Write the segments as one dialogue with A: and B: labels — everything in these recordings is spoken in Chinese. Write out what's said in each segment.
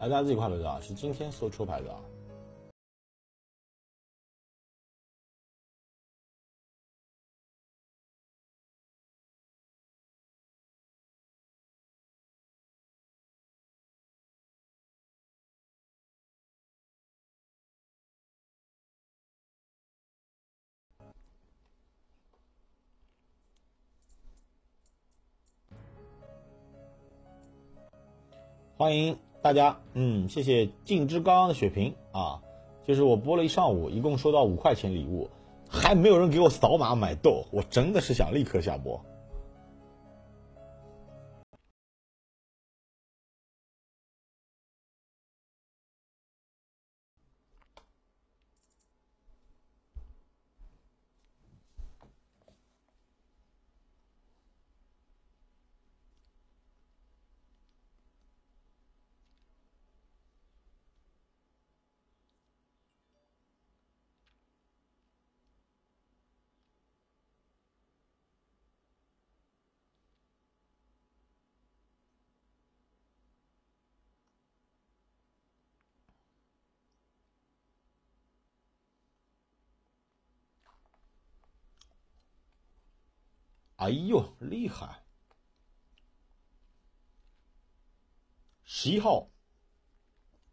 A: 来，大家自己快乐啊！是今天搜抽牌的啊。欢迎大家，嗯，谢谢静之刚刚的血瓶啊，就是我播了一上午，一共收到五块钱礼物，还没有人给我扫码买豆，我真的是想立刻下播。哎呦，厉害！十一号，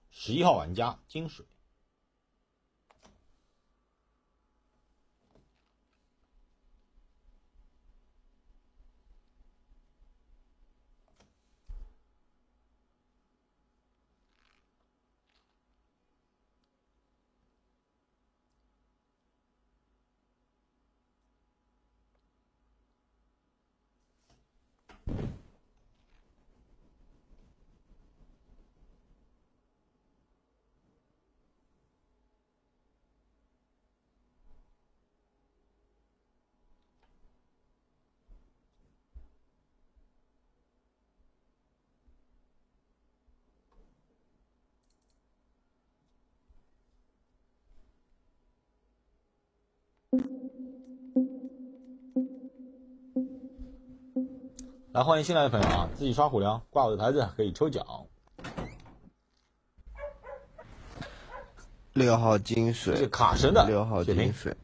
A: 十一号玩家金水。来，欢迎新来的朋友啊！自己刷虎粮，挂我的牌子可以抽奖。
B: 六号金水，
A: 是卡神的
B: 六号金水，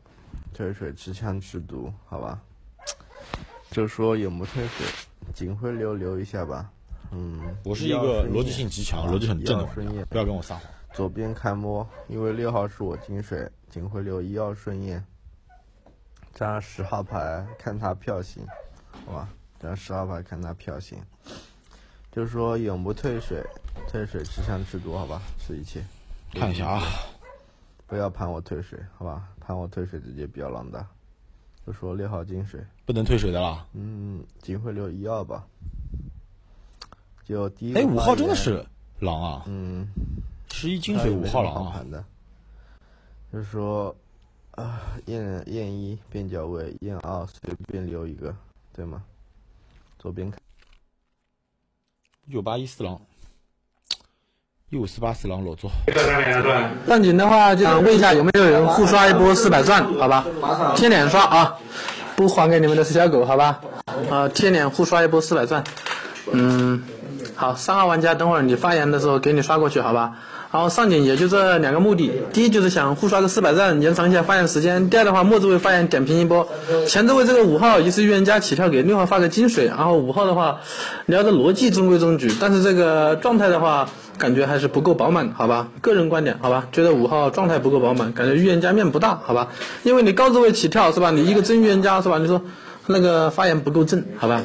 B: 退水持枪持毒，好吧？就说永不退水，警徽流留一下吧。嗯，
A: 我是一个逻辑性极强、逻辑很正的
B: 顺
A: 人，不要跟我撒谎。
B: 左边开摸，因为六号是我金水，警徽流一号顺验。加十号牌，看他票型，好吧？张十号牌，看他票型，就是说永不退水，退水吃香吃毒，好吧？吃一切。
A: 看一下啊，
B: 不要盘我退水，好吧？盘我退水直接飙狼的，就说六号金水
A: 不能退水的啦。
B: 嗯，警会留一二吧。就第一。
A: 哎，五号真的是狼啊！
B: 嗯，
A: 十一金水五号狼
B: 啊。就是说。啊，验验一变角位，验二随便留一个，对吗？左边看。
A: 九八一四郎，一五四八四郎裸座。
C: 上警的话，就想问一下有没有人互刷一波四百钻？好吧，贴脸刷啊，不还给你们的死小狗，好吧？啊，贴脸互刷一波四百钻。嗯，好，三号玩家，等会儿你发言的时候给你刷过去，好吧？然后上警也就这两个目的，第一就是想互刷个四百赞，延长一下发言时间；第二的话，末置位发言点评一波。前置位这个五号疑似预言家起跳给六号发个金水，然后五号的话聊的逻辑中规中矩，但是这个状态的话感觉还是不够饱满，好吧？个人观点，好吧？觉得五号状态不够饱满，感觉预言家面不大，好吧？因为你高置位起跳是吧？你一个真预言家是吧？你说那个发言不够正，好吧？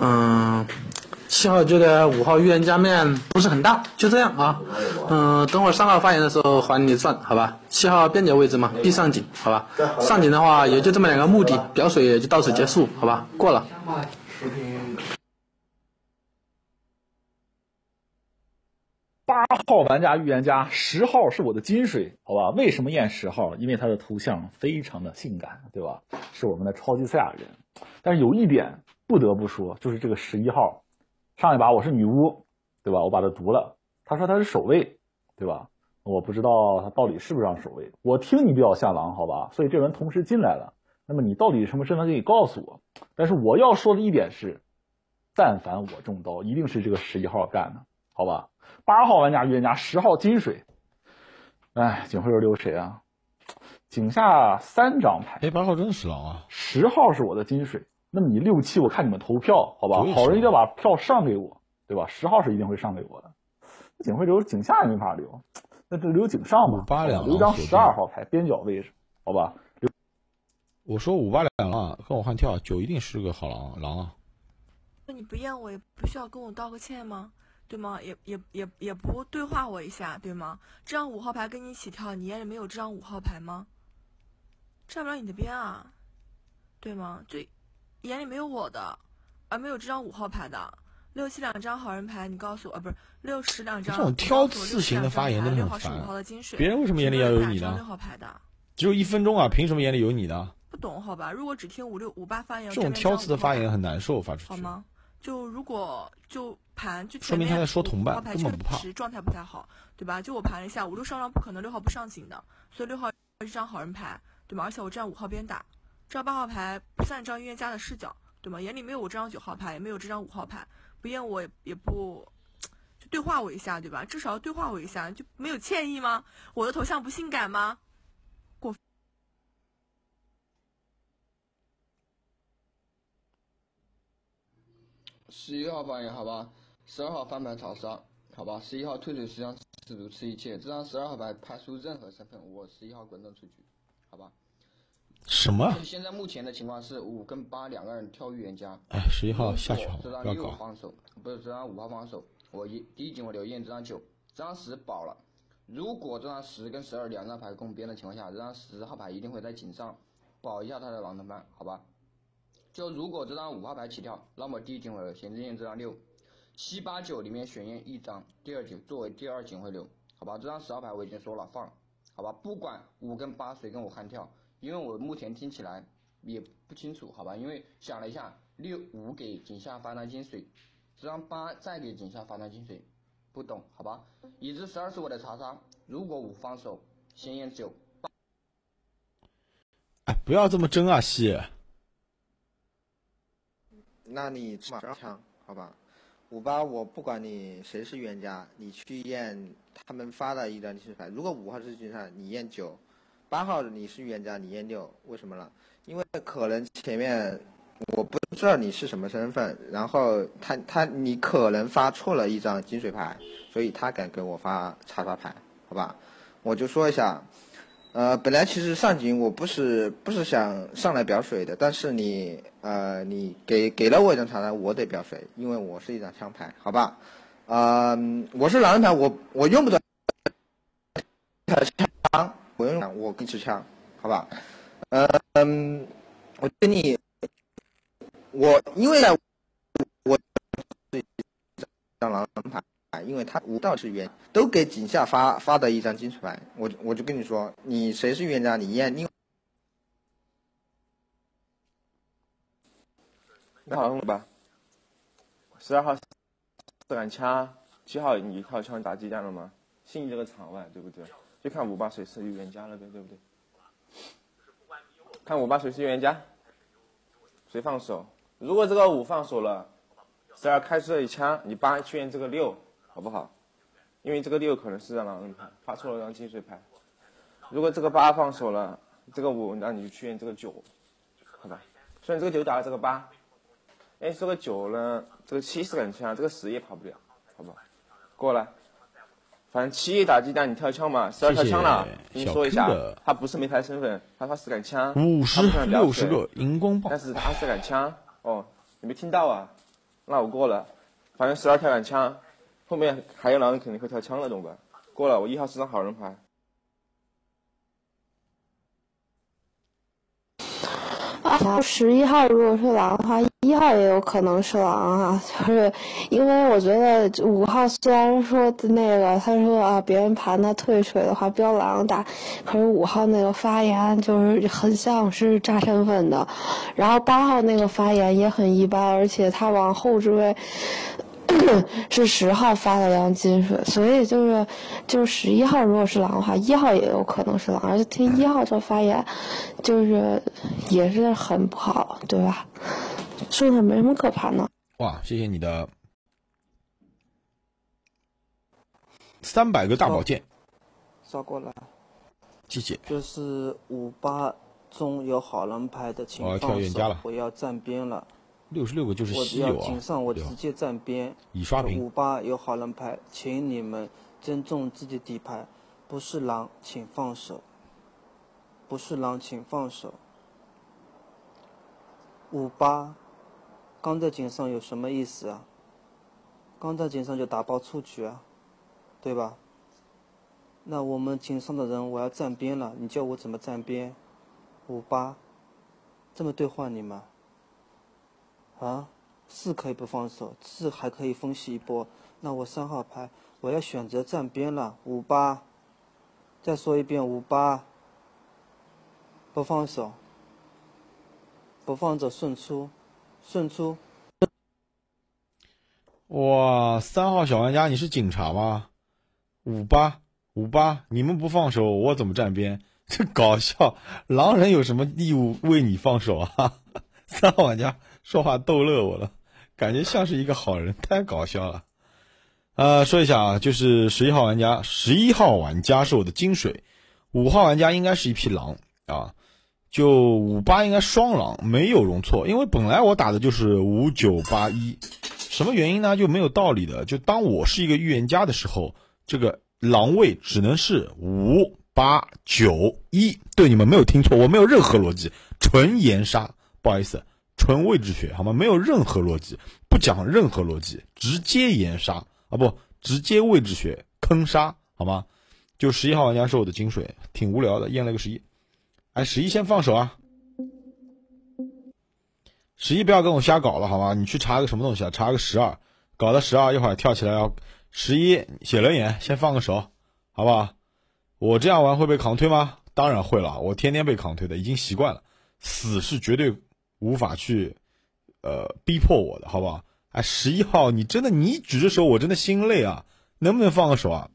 C: 嗯。七号觉得五号预言家面不是很大，就这样啊。嗯，等会儿三号发言的时候还你算，好吧？七号边角位置嘛，必上井，好吧？上井的话也就这么两个目的，表水也就到此结束，好吧？过了。
D: 八号玩家预言家，十号是我的金水，好吧？为什么验十号？因为他的头像非常的性感，对吧？是我们的超级赛亚人。但是有一点不得不说，就是这个十一号。上一把我是女巫，对吧？我把它读了，他说他是守卫，对吧？我不知道他到底是不是让守卫。我听你比较像狼，好吧？所以这轮同时进来了。那么你到底什么身份？可以告诉我。但是我要说的一点是，但凡我中刀，一定是这个十一号干的，好吧？八号玩家预言家，十号金水。哎，警徽流留谁啊？井下三张牌，
A: 哎，八号真的是狼啊！
D: 十号是我的金水。那么你六七，我看你们投票，好吧？好人一定要把票上给我，对吧？十号是一定会上给我的。警徽留井下也没法留，那就留井上吧。
A: 八两
D: 留张十二号牌边角位置，好吧？
A: 我说五八两狼，跟我换跳，九一定是个好狼狼啊。
E: 那你不验我也不需要跟我道个歉吗？对吗？也也也也不对话我一下，对吗？这张五号牌跟你一起跳，你眼里没有这张五号牌吗？站不了你的边啊，对吗？就眼里没有我的，而没有这张五号牌的六七两张好人牌，你告诉我啊，不是六十两张。
A: 这种挑刺型的发言真的很烦。别人为什么眼里要有你呢？
E: 六号牌的，
A: 只有一分钟啊，凭什么眼里有你呢？
E: 不懂好吧？如果只听五六五八发言，
A: 这种挑刺的发言很难受，发出去
E: 好吗？就如果就盘就
A: 说明他在说同伴，根本不怕。
E: 状态不太好，对吧？就我盘了一下，五六上张不可能六号不上警的，所以六号是张好人牌。对吗？而且我站五号边打，这这张八号牌不算张预言家的视角，对吗？眼里没有我这张九号牌，也没有这张五号牌，不验我也不就对话我一下，对吧？至少要对话我一下，就没有歉意吗？我的头像不性感吗？过。
F: 十一号发言好吧，十二号翻牌草杀，好吧，十一号退水十张是如此一切，这张十二号牌排除任何身份，我十一号滚动出局，好吧。
A: 什么？
F: 现在目前的情况是五跟八两个人跳预言家。
A: 哎，十一号下去好，
F: 这张六放手，不是这张五号防守。我一第一警我留验这张九，这张十保了。如果这张十跟十二两张牌共边的情况下，这张十号牌一定会在井上保一下他的狼人班，好吧？就如果这张五号牌起跳，那么第一警会先验这张六，七八九里面选验一张，第二警作为第二警会留，好吧？这张十号牌我已经说了放，好吧？不管五跟八谁跟我悍跳。因为我目前听起来也不清楚，好吧？因为想了一下，六五给井下发张金水，这张八再给井下发张金水，不懂，好吧？已知十二是我的查杀，如果五放手，先验九。
A: 哎，不要这么争啊，西。
G: 那你马上枪，好吧？五八，我不管你谁是预言家，你去验他们发的一张金水牌。如果五号是金牌，你验九。八号你是预言家，你验六，为什么呢？因为可能前面我不知道你是什么身份，然后他他你可能发错了一张金水牌，所以他敢给我发叉叉牌，好吧？我就说一下，呃，本来其实上警我不是不是想上来表水的，但是你呃你给给了我一张叉叉，我得表水，因为我是一张枪牌，好吧？嗯，我是狼人牌，我我用不着枪。我用我跟持枪，好吧？嗯，我跟你，我因为我是张狼牌，因为他无道是冤，都给井下发发的一张金水牌，我我就跟你说，你谁是预言家，你验另。
H: 你好，吧？十二号四杆枪，七号你靠枪打激战了吗？信这个场外，对不对？就看五八谁是预言家了呗，对不对？看五八谁是预言家，谁放手？如果这个五放手了，十二开出了一枪，你八去验这个六，好不好？因为这个六可能是张狼人牌，发错了张金水牌。如果这个八放手了，这个五，那你就去验这个九，好吧？虽然这个九打了这个八，哎，这个九呢，这个七是杆枪，这个十也跑不了，好吧？过来。反正七打鸡蛋，你跳枪嘛，十二跳枪了。跟你说一下，他不是没抬身份，他发四杆枪，
A: 五十六十个荧光棒，
H: 但是他是杆枪，哦，你没听到啊？那我过了，反正十二跳杆枪，后面还有狼人肯定会跳枪了，懂吧？过了，我一号是张好人牌。
I: 十一号如果是狼的话，一号也有可能是狼啊，就是因为我觉得五号虽然说的那个他说啊，别人盘他退水的话标狼打，可是五号那个发言就是很像是炸身份的，然后八号那个发言也很一般，而且他往后置位。是十号发的张金水，所以就是，就是十一号如果是狼的话，一号也有可能是狼，而且听一号这发言，就是也是很不好，对吧？剩下没什么可盘的。
A: 哇，谢谢你的三百个大宝剑，
J: 刷过来。
A: 谢谢。
J: 就是五八中有好人牌的，请
A: 我要跳
J: 放手
A: 冤家了，
J: 我要站边了。
A: 六十六个就是
J: 我只要
A: 稀有啊
J: 井上，我直接站边。
A: 已刷屏
J: 五八有好人牌，请你们尊重自己底牌，不是狼，请放手。不是狼，请放手。五八，刚在井上有什么意思啊？刚在井上就打包出局啊，对吧？那我们井上的人，我要站边了，你叫我怎么站边？五八，这么对话你吗？啊，是可以不放手，是还可以分析一波。那我三号牌，我要选择站边了。五八，再说一遍，五八，不放手，不放手，顺出，顺出。
A: 哇，三号小玩家，你是警察吗？五八五八，你们不放手，我怎么站边？这搞笑，狼人有什么义务为你放手啊？三号玩家 说话逗乐我了，感觉像是一个好人，太搞笑了。呃，说一下啊，就是十一号玩家，十一号玩家是我的金水，五号玩家应该是一匹狼啊，就五八应该双狼，没有容错，因为本来我打的就是五九八一，什么原因呢？就没有道理的，就当我是一个预言家的时候，这个狼位只能是五八九一，对，你们没有听错，我没有任何逻辑，纯言杀，不好意思，纯位置学好吗？没有任何逻辑，不讲任何逻辑，直接岩杀啊不，直接位置学坑杀好吗？就十一号玩家是我的金水，挺无聊的，验了个十一，哎，十一先放手啊。十一不要跟我瞎搞了好吗？你去查个什么东西啊？查个十二，搞到十二一会儿跳起来要十一写轮眼，先放个手，好不好？我这样玩会被扛推吗？当然会了，我天天被扛推的，已经习惯了。死是绝对无法去呃逼迫我的，好不好？哎，十一号，你真的你举着手，我真的心累啊！能不能放个手啊？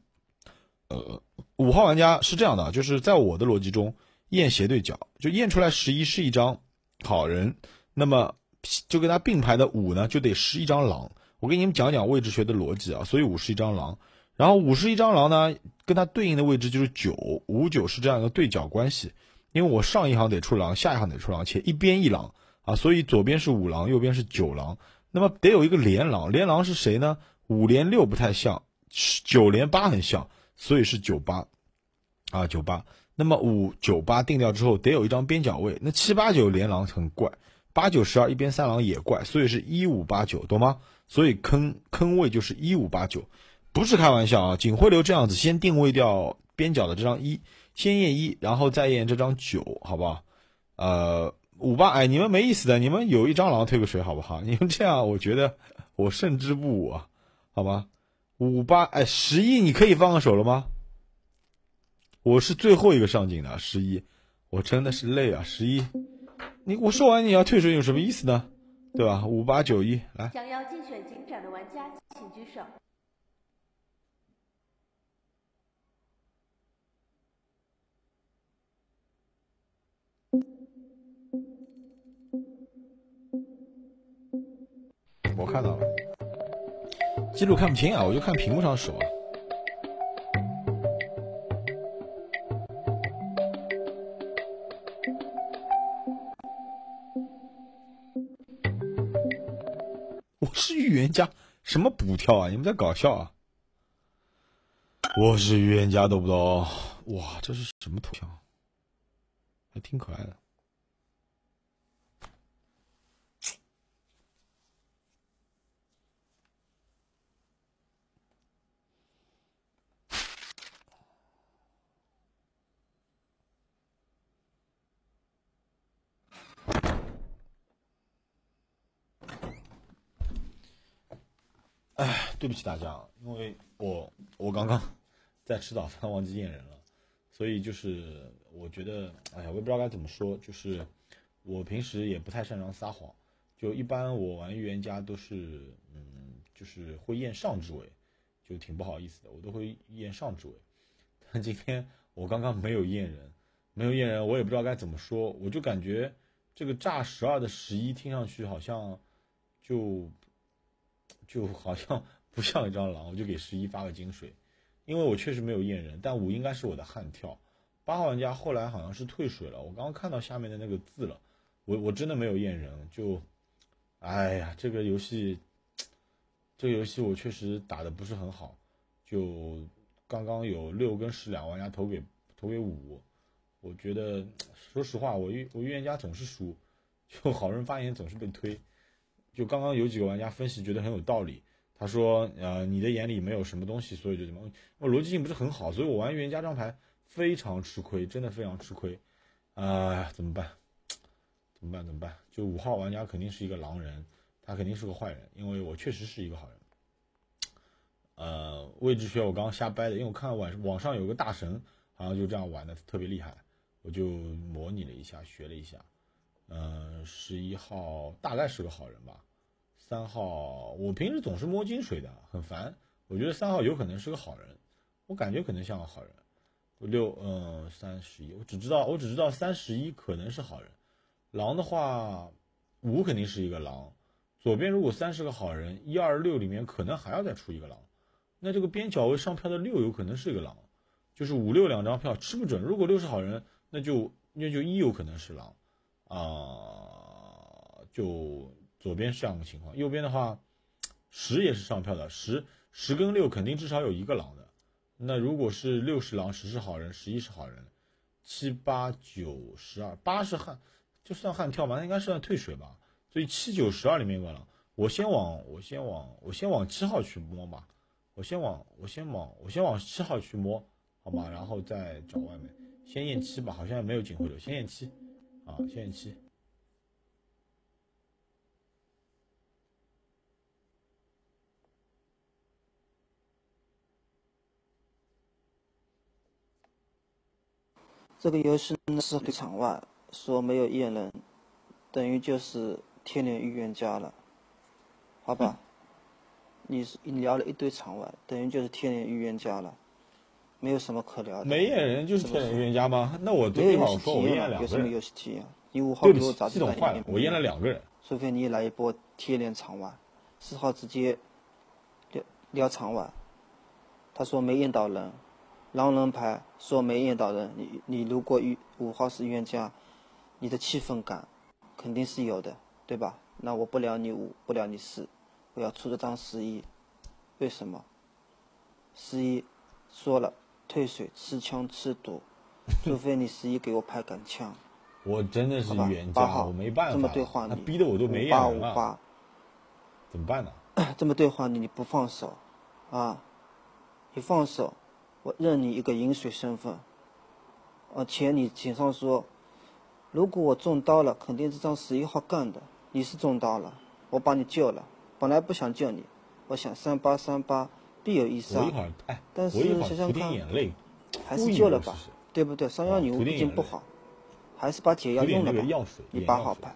A: 呃，五号玩家是这样的，就是在我的逻辑中，验斜对角，就验出来十一是一张好人，那么就跟他并排的五呢，就得是一张狼。我给你们讲讲位置学的逻辑啊，所以五是一张狼，然后五是一张狼呢，跟它对应的位置就是九，五九是这样一个对角关系，因为我上一行得出狼，下一行得出狼，且一边一狼啊，所以左边是五狼，右边是九狼，那么得有一个连狼，连狼是谁呢？五连六不太像，九连八很像，所以是九八啊九八。那么五九八定掉之后，得有一张边角位，那七八九连狼很怪，八九十二一边三狼也怪，所以是一五八九，懂吗？所以坑坑位就是一五八九，不是开玩笑啊！警徽流这样子，先定位掉边角的这张一，先验一，然后再验这张九，好不好？呃，五八，哎，你们没意思的，你们有一张狼退个水好不好？你们这样，我觉得我胜之不武啊，好吗？五八，哎，十一你可以放个手了吗？我是最后一个上井的，十一，我真的是累啊，十一，你我说完你要退水有什么意思呢？对吧？五八九一，来，
K: 想要竞选警长的玩家请举手。
A: 我看到了，记录看不清啊，我就看屏幕上手啊。我是预言家，什么补跳啊？你们在搞笑啊？我是预言家，懂不懂？哇，这是什么头像？还挺可爱的。哎，对不起大家，因为我我刚刚 在吃早饭忘记验人了，所以就是我觉得，哎呀，我也不知道该怎么说，就是我平时也不太擅长撒谎，就一般我玩预言家都是，嗯，就是会验上之位，就挺不好意思的，我都会验上之位，但今天我刚刚没有验人，没有验人，我也不知道该怎么说，我就感觉这个炸十二的十一听上去好像就。就好像不像一张狼，我就给十一发个金水，因为我确实没有验人，但五应该是我的悍跳。八号玩家后来好像是退水了，我刚刚看到下面的那个字了，我我真的没有验人，就，哎呀，这个游戏，这个游戏我确实打的不是很好，就刚刚有六跟十两玩家投给投给五，我觉得说实话，我预我预言家总是输，就好人发言总是被推，就刚刚有几个玩家分析觉得很有道理。他说：“呃，你的眼里没有什么东西，所以就怎么？我逻辑性不是很好，所以我玩预言家这张牌非常吃亏，真的非常吃亏。啊，怎么办？怎么办？怎么办？就五号玩家肯定是一个狼人，他肯定是个坏人，因为我确实是一个好人。呃，位置学我刚刚瞎掰的，因为我看网网上有个大神好像就这样玩的特别厉害，我就模拟了一下，学了一下。呃，十一号大概是个好人吧。”三号，我平时总是摸金水的，很烦。我觉得三号有可能是个好人，我感觉可能像个好人。六，嗯，三十一，我只知道，我只知道三十一可能是好人。狼的话，五肯定是一个狼。左边如果三是个好人，一二六里面可能还要再出一个狼。那这个边角位上票的六有可能是一个狼，就是五六两张票吃不准。如果六是好人，那就那就一有可能是狼，啊，就。左边是这样的情况，右边的话，十也是上票的，十十跟六肯定至少有一个狼的。那如果是六是狼，十是好人，十一是好人，七八九十二，八是悍，就算悍跳嘛，那应该算退水吧。所以七九十二里面有个狼，我先往我先往我先往七号去摸吧，我先往我先往我先往七号去摸，好吧，然后再找外面，先验七吧，好像没有警徽流，先验七，啊，先验七。
J: 这个游戏呢是对场外说没有验人，等于就是天连预言家了，好吧？你是你聊了一堆场外，等于就是天连预言家了，没有什么可聊的。
A: 没验人就是天连预言家吗？那我昨天晚上说我验了两个人。
J: 有什么游戏体验？你五号给我咋
A: 系统坏了？我验了两个人。
J: 除非你来一波天连场外，四号直接聊聊场外，他说没验到人。狼人牌说没验到人，你你如果预五号是预言家，你的气氛感肯定是有的，对吧？那我不聊你五，不聊你四，我要出这张十一，为什么？十一说了退水吃枪吃毒，除非你十一给我拍杆枪。
A: 我真的是预言家，我没办法。
J: 这么对话你，
A: 逼得我都没验
J: 人了。
A: 怎么办呢？
J: 这么对话你，你不放手，啊，你放手。我认你一个饮水身份，而且你警上说，如果我中刀了，肯定这张十一号干的。你是中刀了，我把你救了，本来不想救你，我想三八三八必有一杀，但是想想看，还是救了吧，对不对？三幺女巫毕竟不好，还是把解药用了吧。你八号牌，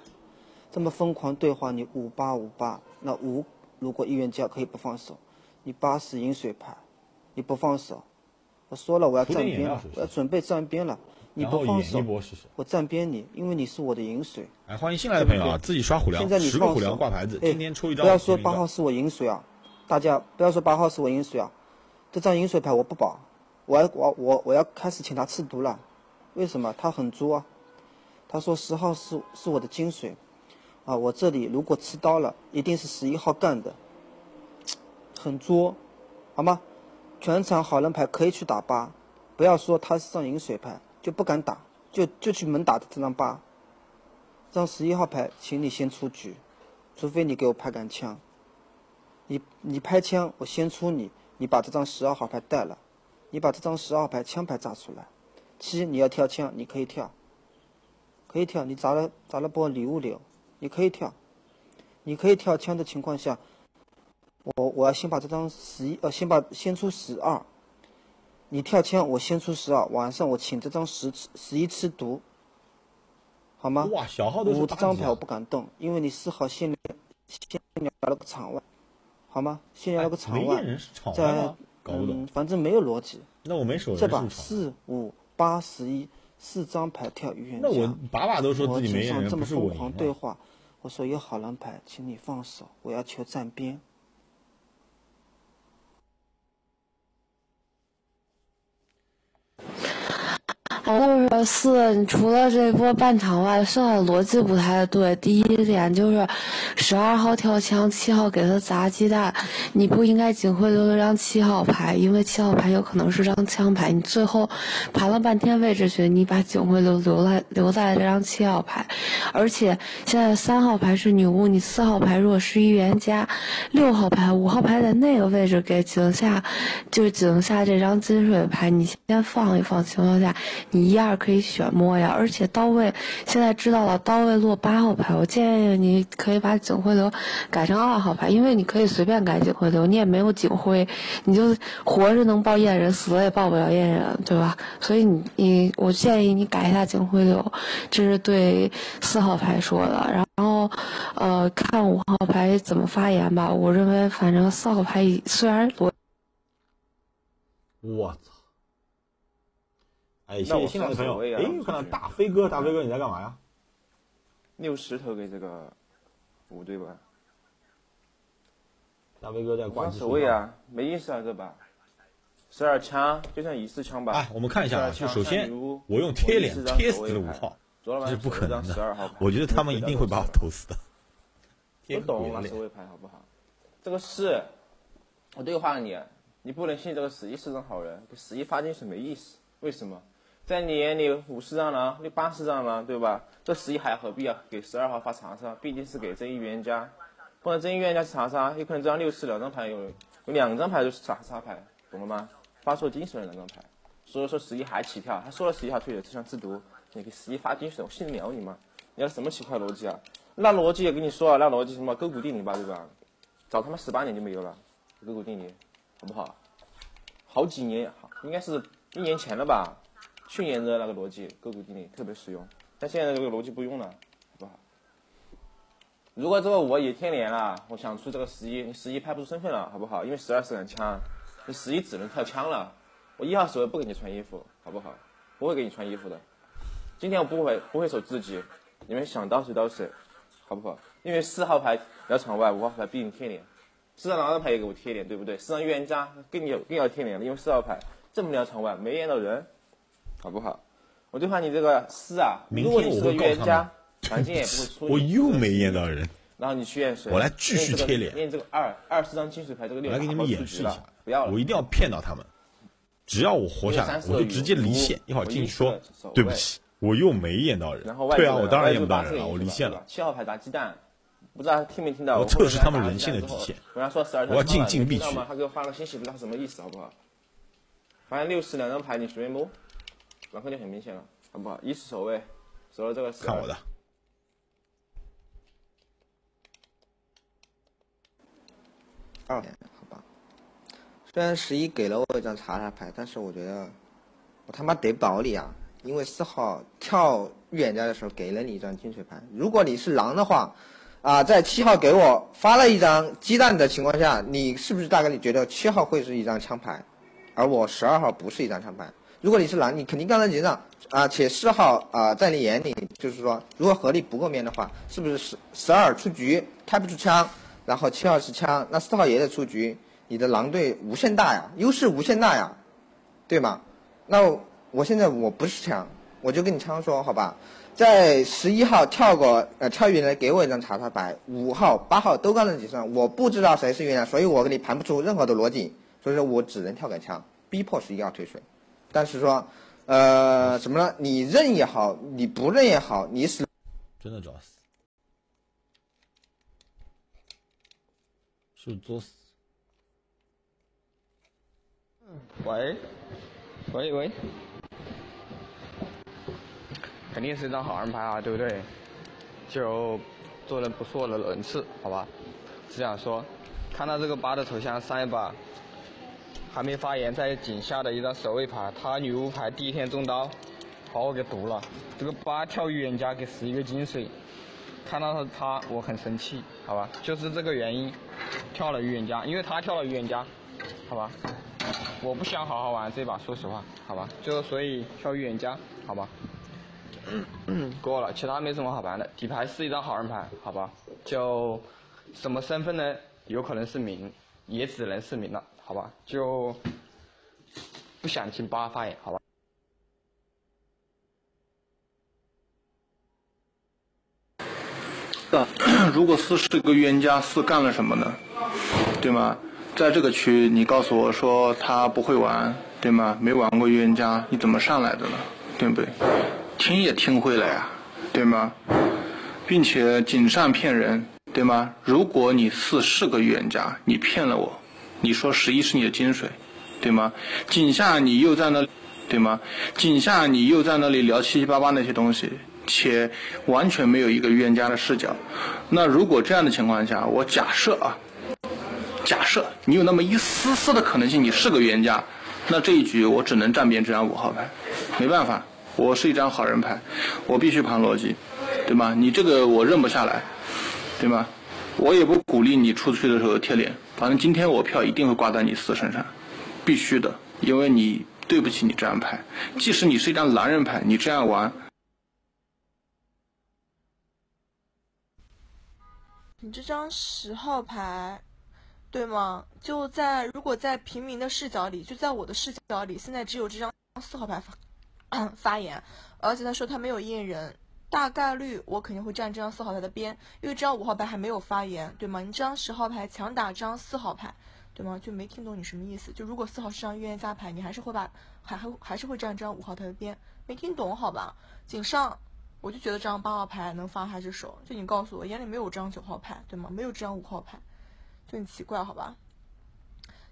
J: 这么疯狂对话，你五八五八，那五如果预言家可以不放手，你八是饮水牌，你不放手。我说了，我要站边了，我要准备站边了。你不放手，我站边你，因为你是我的饮水。
A: 哎，欢迎新来的朋友啊，自己刷虎粮，十个虎粮挂牌子，今天出一张。
J: 不要说八号是我饮水啊，大家不要说八号是我饮水啊，这张饮水牌我不保，我要我我我要开始请他吃毒了，为什么？他很作啊，他说十号是是我的金水，啊，我这里如果吃刀了，一定是十一号干的，很作，好吗？全场好人牌可以去打八，不要说他是张饮水牌就不敢打，就就去猛打的这张八。这张十一号牌，请你先出局，除非你给我拍杆枪。你你拍枪，我先出你，你把这张十二号牌带了，你把这张十二号牌枪牌炸出来。七，你要跳枪，你可以跳，可以跳。你砸了砸了波礼物流，你可以跳，你可以跳枪的情况下。我我要先把这张十一呃，先把先出十二，你跳枪，我先出十二，晚上我请这张十十一吃毒，好吗？
A: 哇，小号都是
J: 张牌我不敢动，因为你四号先先聊了个场外，好吗？先聊了个场外，在嗯，反正没有逻辑。
A: 那我没手
J: 这把四五八十一四张牌跳预言
A: 那我把把都说自己没
J: 人，这么疯狂对话，我说有好人牌，请你放手，我要求站边。
I: 就是四，你除了这波半场外，剩下的逻辑不太对。第一点就是，十二号跳枪，七号给他砸鸡蛋，你不应该警徽留了张七号牌，因为七号牌有可能是张枪牌。你最后盘了半天位置学，你把警徽留留在留在了这张七号牌，而且现在三号牌是女巫，你四号牌如果是预言家，六号牌、五号牌在那个位置给井下，就是井下这张金水牌，你先放一放情况下，你一二可以选摸呀。而且刀位现在知道了，刀位落八号牌，我建议你可以把警徽流改成二号牌，因为你可以随便改警徽流，你也没有警徽，你就活着能报验人，死了也报不了验人，对吧？所以你你我建议你改一下警徽流，这是对四号牌说的。然后呃，看五号牌怎么发言吧。我认为反正四号牌虽然我。
A: 我操！哎，新来的朋友。哎，我看到大飞哥，大飞哥你在干嘛呀？
H: 六十投给这个五对吧？
A: 大飞哥在挂
H: 守卫啊，没意思啊，这把。十二枪就像一次枪吧。
A: 哎，我们看一下啊
H: ，12枪
A: 就首先我用贴脸贴死了五号，这是不可能。的我觉得他们一定会把我投死的。贴
H: 不懂啊，
A: 个鬼脸
H: 守卫牌好不好？这个四，我对话你，你不能信这个十一是张好人，给十一发金水没意思。为什么？在你眼里五十张了，你八十张了，对吧？这十一还何必啊给十二号发长沙？毕竟是给正义预言家，不然正义预言家是长沙，有可能这张六十两张牌有有两张牌都是长沙牌，懂了吗？发错金水了两张牌，所以说十一还起跳，他说了十一号退的，这项制毒，你给十一发金水，我信得了你吗？你要什么奇怪逻辑啊？那逻辑也跟你说啊，那逻辑什么勾股定理吧，对吧？早他妈十八年就没有了，勾股定理，好不好？好几年，应该是一年前了吧？去年的那个逻辑勾股定理特别实用，但现在这个逻辑不用了，好不好？如果这个我也贴脸了，我想出这个十一，十一拍不出身份了，好不好？因为十二是两枪，你十一只能跳枪了。我一号守卫不给你穿衣服，好不好？不会给你穿衣服的。今天我不会不会守自己，你们想刀谁刀谁，好不好？因为四号牌要场外，五号牌必定贴脸，四张狼人牌也给我贴脸，对不对？四张预言家更有更要贴脸了，因为四号牌这么聊场外没验到人，好不好？我就怕你这个四啊，
A: 明
H: 如果你是个预言家，环境也不会出
A: 我。又没验到人，
H: 然后你去验谁？
A: 我来继续贴脸
H: 验这个二二十张金水牌，这个
A: 我
H: 六
A: 来给你们演示一下，
H: 不要了。
A: 我一定要骗到他们。只要我活下来，我就直接离线，一会儿进去说对不起，我又没验到人
H: 然后。外
A: 对啊，我当然验不到人了，我离线了。。
H: 七号牌砸鸡蛋，不知道他听没听到？
A: 我
H: 我
A: 测试他们人性的底线
H: 我跟他说十二
A: 我要进禁闭区？
H: 他给我发了信息，不知道什么意思，好不好？反正六十两张牌你随便摸，然后就很明显了，好不好？一是守卫，守了这个12
A: 看我的，
G: 二点，好吧。虽然十一给了我一张查查牌，但是我觉得我他妈得不到你啊！因为四号跳预言家的时候给了你一张金水牌，如果你是狼的话，啊，在七号给我发了一张鸡蛋的情况下，你是不是大概率觉得七号会是一张枪牌，而我十二号不是一张枪牌？如果你是狼，你肯定刚才结账啊，且四号啊，在你眼里就是说，如果合力不够面的话，是不是十十二出局开不出枪，然后七号是枪，那四号也得出局，你的狼队无限大呀，优势无限大呀，对吗？那我现在我不是枪，我就跟你枪说好吧，在十一号跳过呃跳远来给我一张查查牌，五号八号都刚才几上，我不知道谁是冤家，所以我给你盘不出任何的逻辑，所以说我只能跳给枪，逼迫十一号退水。但是说，呃，怎么了？你认也好，你不认也好，你死
A: 真的找死，是作死？
F: 喂，喂喂，肯定是一张好人牌啊，对不对？就做人不错的人次，好吧？是想说，看到这个八的头像上一把还没发言，在井下的一张守卫牌，他女巫牌第一天中刀，把我给毒了。这个八跳预言家给十一个金水，看到他他我很生气，好吧？就是这个原因，跳了预言家，因为他跳了预言家，好吧？我不想好好玩这把，说实话，好吧？就所以跳预言家，好吧？过了，其他没什么好玩的。底牌是一张好人牌，好吧？就什么身份呢？有可能是明，也只能是明了，好吧，就不想听八发言，好吧。
L: 啊，如果四是个预言家，四干了什么呢？对吗？在这个区，你告诉我说他不会玩，对吗？没玩过预言家，你怎么上来的呢？对不对？听也听会了呀，对吗？并且仅上骗人，对吗？如果你四是个预言家，你骗了我。你说十一是你的金水，对吗？井下你又在那，对吗？井下你又在那里聊七七八八那些东西，且完全没有一个预言家的视角。那如果这样的情况下，我假设啊。假设你有那么一丝丝的可能性，你是个预言家，那这一局我只能站边这张五号牌，没办法，我是一张好人牌，我必须盘逻辑，对吗？你这个我认不下来，对吗？我也不鼓励你出去的时候贴脸，反正今天我票一定会挂在你四身上，必须的，因为你对不起你这张牌，即使你是一张狼人牌，你这样玩，
E: 你这张十号牌。对吗？就在如果在平民的视角里，就在我的视角里，现在只有这张四号牌发 发言，而且他说他没有验人，大概率我肯定会站这张四号牌的边，因为这张五号牌还没有发言，对吗？你这张十号牌强打这张四号牌，对吗？就没听懂你什么意思。就如果四号是张预言家牌，你还是会把还还还是会站这张五号牌的边，没听懂好吧？井上，我就觉得这张八号牌能发还是手？就你告诉我，眼里没有这张九号牌，对吗？没有这张五号牌。就很奇怪，好吧。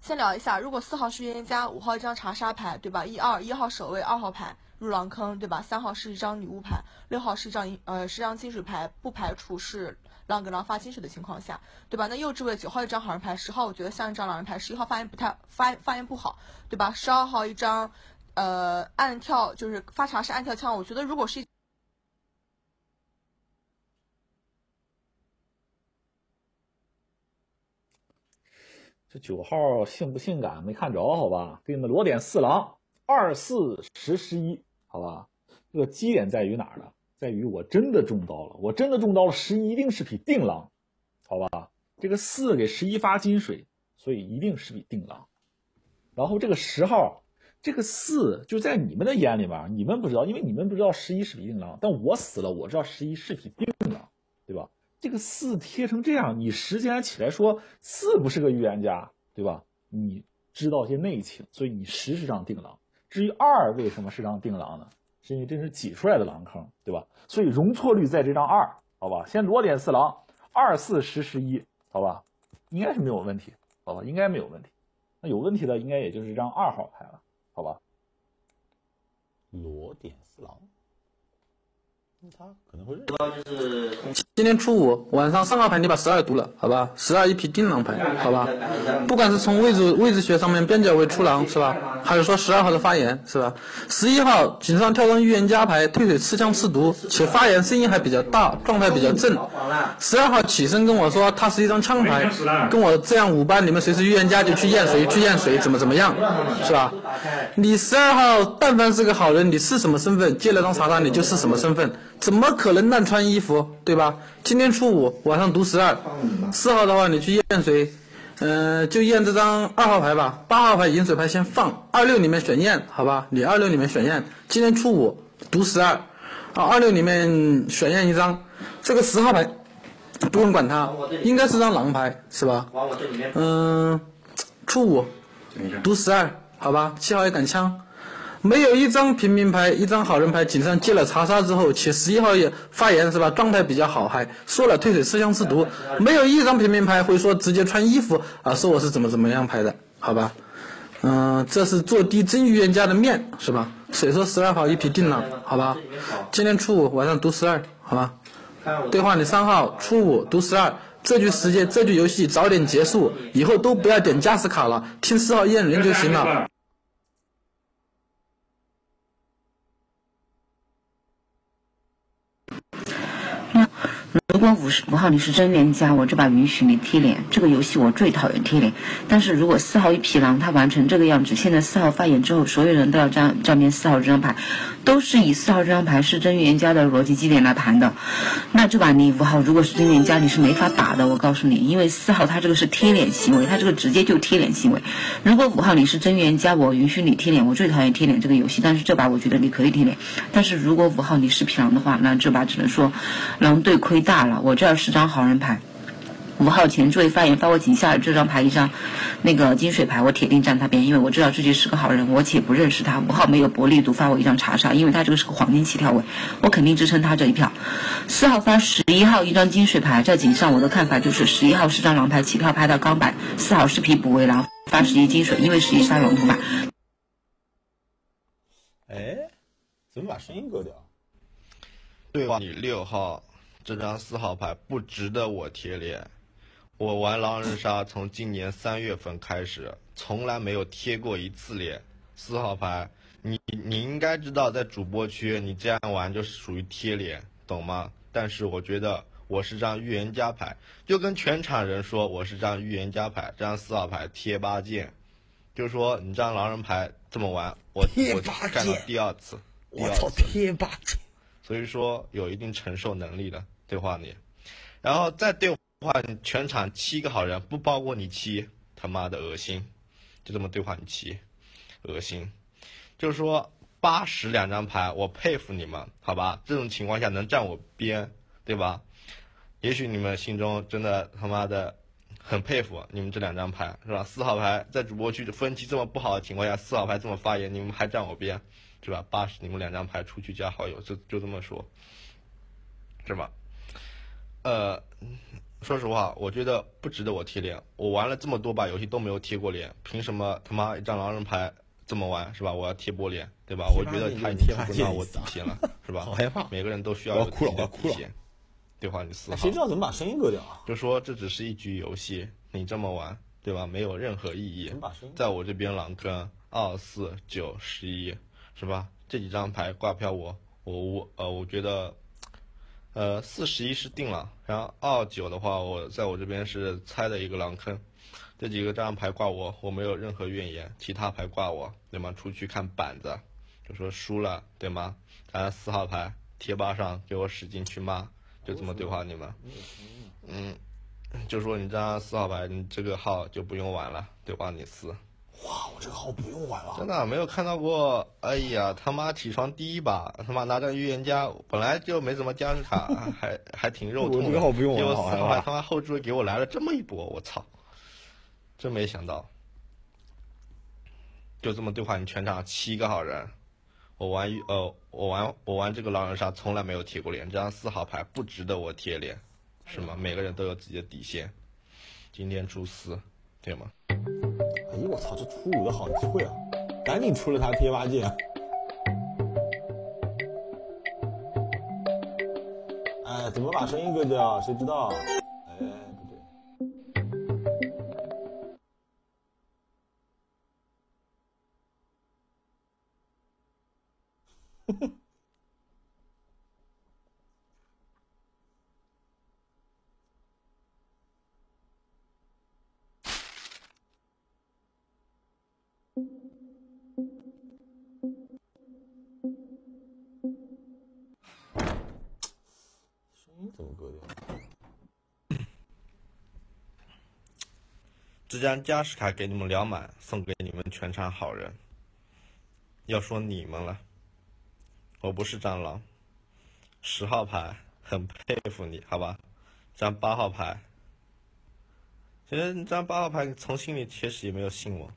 E: 先聊一下，如果四号是预言家，五号一张查杀牌，对吧？一二一号守卫，二号牌入狼坑，对吧？三号是一张女巫牌，六号是一张呃是一张金水牌，不排除是狼给狼发金水的情况下，对吧？那右置位九号一张好人牌，十号我觉得像一张狼人牌，十一号发言不太发发言不好，对吧？十二号一张呃暗跳就是发查是暗跳枪，我觉得如果是。
D: 这九号性不性感没看着，好吧？给你们裸点四狼二四十十一，好吧？这个基点在于哪儿呢？在于我真的中刀了，我真的中刀了，十一一定是匹定狼，好吧？这个四给十一发金水，所以一定是匹定狼。然后这个十号，这个四就在你们的眼里面，你们不知道，因为你们不知道十一是匹定狼，但我死了，我知道十一是匹定狼，对吧？这个四贴成这样，你时间起来说四不是个预言家，对吧？你知道些内情，所以你十是张定狼。至于二为什么是张定狼呢？是因为这是挤出来的狼坑，对吧？所以容错率在这张二，好吧？先裸点四狼，二四十十一，好吧？应该是没有问题，好吧？应该没有问题。那有问题的应该也就是这张二号牌了，好吧？
A: 裸点四狼。他可能会认。
C: 就是今天初五晚上三号牌，你把十二读了，好吧？十二一匹定狼牌，好吧？不管是从位置位置学上面边角位出狼是吧？还是说十二号的发言是吧？十一号井上跳张预言家牌，退水刺枪刺毒，且发言声音还比较大，状态比较正。十二号起身跟我说，他是一张枪牌，跟我这样五班，你们谁是预言家就去验谁，去验谁，怎么怎么样，是吧？你十二号但凡是个好人，你是什么身份，接了张查杀你就是什么身份。怎么可能乱穿衣服，对吧？今天初五晚上读十二，四号的话你去验谁？嗯，就验这张二号牌吧。八号牌饮水牌先放，二六里面选验，好吧？你二六里面选验。今天初五读十二，啊，二六里面选验一张，这个十号牌不用管它，应该是张狼牌，是吧？嗯，初五读十二，好吧？七号也敢枪。没有一张平民牌，一张好人牌，井上接了查杀之后，且十一号也发言是吧？状态比较好，还说了退水吃香吃毒。没有一张平民牌会说直接穿衣服啊，说我是怎么怎么样牌的，好吧？嗯，这是做低真预言家的面是吧？谁说十二号一匹定了？好吧？今天初五晚上读十二，好吧？对话你三号初五读十二，这局时间这局游戏早点结束，以后都不要点加时卡了，听四号验人就行了。
M: 如果五十五号你是真预言家，我这把允许你贴脸。这个游戏我最讨厌贴脸。但是如果四号一匹狼，他玩成这个样子，现在四号发言之后，所有人都要站站边四号这张牌，都是以四号这张牌是真预言家的逻辑基点来盘的。那这把你五号如果是真预言家，你是没法打的。我告诉你，因为四号他这个是贴脸行为，他这个直接就贴脸行为。如果五号你是真预言家，我允许你贴脸。我最讨厌贴脸这个游戏，但是这把我觉得你可以贴脸。但是如果五号你是匹狼的话，那这把只能说狼队亏。大了。我这儿是张好人牌。五号前注意发言，发我井下这张牌一张，那个金水牌，我铁定站他边，因为我知道自己是个好人，我且不认识他。五号没有薄利毒，发我一张查杀，因为他这个是个黄金起跳位，我肯定支撑他这一票。四号发十一号一张金水牌，在井上我的看法就是十一号是张狼牌，起跳拍到钢板，四号是匹补为狼，发十一金水，因为十一杀龙头嘛。
A: 哎，怎么把声音割掉？
B: 对吧？你六号这张四号牌不值得我贴脸。我玩狼人杀从今年三月份开始，从来没有贴过一次脸。四号牌，你你应该知道，在主播区你这样玩就是属于贴脸，懂吗？但是我觉得我是张预言家牌，就跟全场人说我是张预言家牌，这张四号牌贴八件，就说你这张狼人牌这么玩，我我干了第二次，
A: 我操，贴八件，
B: 所以说有一定承受能力的对话你，然后再对。话你全场七个好人，不包括你七，他妈的恶心，就这么对话你七，恶心，就是说八十两张牌，我佩服你们，好吧？这种情况下能站我边，对吧？也许你们心中真的他妈的很佩服你们这两张牌，是吧？四号牌在主播区分歧这么不好的情况下，四号牌这么发言，你们还站我边，是吧？八十你们两张牌出去加好友，就就这么说，是吧？呃。说实话，我觉得不值得我贴脸。我玩了这么多把游戏都没有贴过脸，凭什么他妈一张狼人牌这么玩是吧？我要贴波脸对吧？我觉得他已经触碰到我底线了是吧？
A: 好害怕，
B: 每个人都需要有自己的底线。对话你四号，
A: 谁知道怎么把声音割掉？
B: 就说这只是一局游戏，你这么玩对吧？没有任何意义。在我这边狼坑二四九十一是吧？这几张牌挂票我我我呃我觉得。呃，四十一是定了，然后二九的话，我在我这边是猜的一个狼坑，这几个这张牌挂我，我没有任何怨言。其他牌挂我，对吗？出去看板子，就说输了，对吗？然后四号牌贴吧上给我使劲去骂，就这么对话你们。嗯，就说你这张四号牌，你这个号就不用玩了，对吧？你四。
A: 哇，我这个号不用玩了，
B: 真的没有看到过。哎呀，他妈起床第一把，他妈拿张预言家，本来就没什么僵尸卡，还还挺肉痛。
A: 我这个号不用玩
B: 了，四号牌他妈后置位给我来了这么一波，我操！真没想到，就这么对话，你全场七个好人，我玩呃，我玩我玩这个狼人杀从来没有贴过脸，这张四号牌不值得我贴脸，是吗？每个人都有自己的底线，今天出四，对吗？
A: 我操！这出五的好机会啊，赶紧出了他贴吧界。哎，怎么把声音割掉？谁知道？
B: 张加时卡给你们聊满，送给你们全场好人。要说你们了，我不是蟑螂。十号牌很佩服你，好吧？张八号牌，其实你张八号牌从心里确实也没有信我，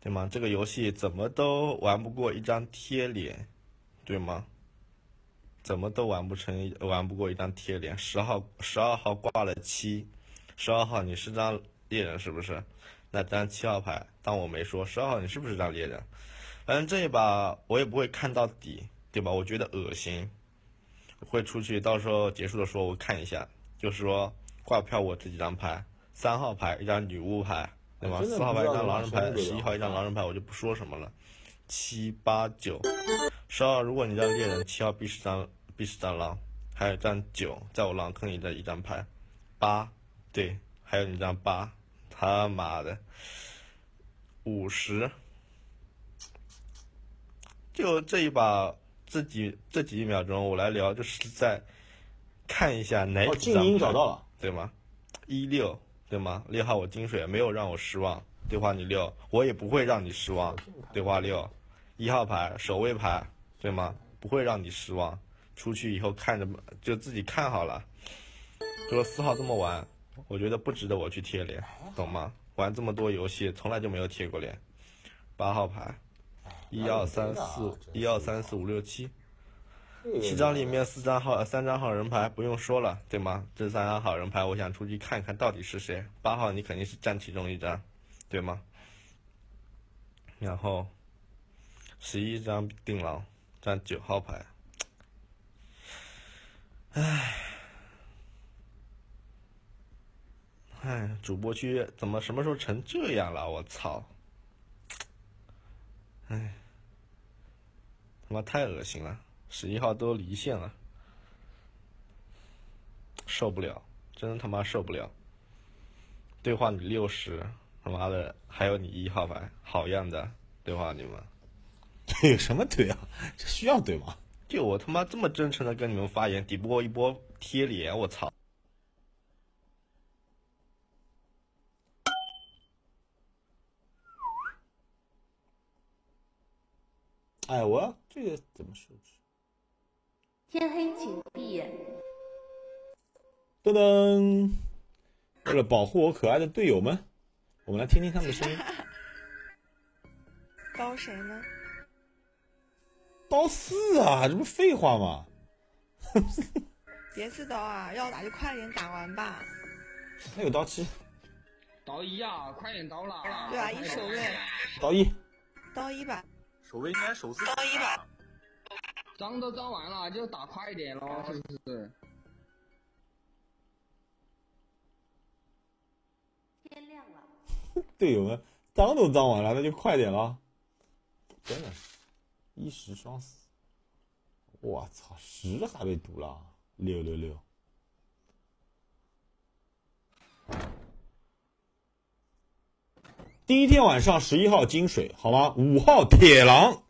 B: 对吗？这个游戏怎么都玩不过一张贴脸，对吗？怎么都玩不成，玩不过一张贴脸。十号、十二号挂了七，十二号你是张猎人是不是？那张七号牌当我没说。十二号你是不是张猎人？反正这一把我也不会看到底，对吧？我觉得恶心，会出去到时候结束的时候我看一下，就是说挂票我这几张牌，三号牌一张女巫牌，对吧？四号牌一张狼人牌，十一号一张狼人牌，我就不说什么了。七八九。十二，如果你张猎人，七号必是张必是张狼，还有张九，在我狼坑里的一张牌，八，对，还有你张八，他妈的，五十，就这一把，这几这几秒钟我来聊，就是在看一下哪几张
A: 找到了，
B: 对吗？一六，对吗？六号我金水没有让我失望，对话你六，我也不会让你失望，对话六，一号牌守卫牌。对吗？不会让你失望。出去以后看着就自己看好了。除了四号这么玩，我觉得不值得我去贴脸，懂吗？玩这么多游戏，从来就没有贴过脸。八号牌，一二三四，一二三四五六七，七张里面四张好，三张好人牌，不用说了，对吗？这三张好人牌，我想出去看看到底是谁。八号你肯定是占其中一张，对吗？然后十一张定狼占九号牌，唉，唉，主播区怎么什么时候成这样了？我操！哎，他妈太恶心了！十一号都离线了，受不了，真他妈受不了！对话你六十，他妈的还有你一号牌，好样的！对话你们，
A: 这 有什么怼啊？这需要怼吗？
B: 就我他妈这么真诚的跟你们发言，抵不过一波贴脸，我操！
A: 哎，我这个怎么设置？
K: 天黑请闭眼。
A: 噔噔，为了保护我可爱的队友们，我们来听听他们的声音。
E: 刀谁呢？
A: 刀四啊，这不废话吗？
E: 别自刀啊，要打就快点打完吧。
A: 还有刀七。
F: 刀一啊，快点刀了。
E: 对啊，一守卫。
A: 刀一。
E: 刀一吧。
D: 守卫应该守四。
E: 刀一吧。
F: 张都脏完了，就打快一点喽，是不是？
K: 天亮了。
A: 队友们，脏都脏完了，那就快点了。真的是，一十双死。我操，十还被毒了，六六六。第一天晚上十一号金水好吗？五号铁狼，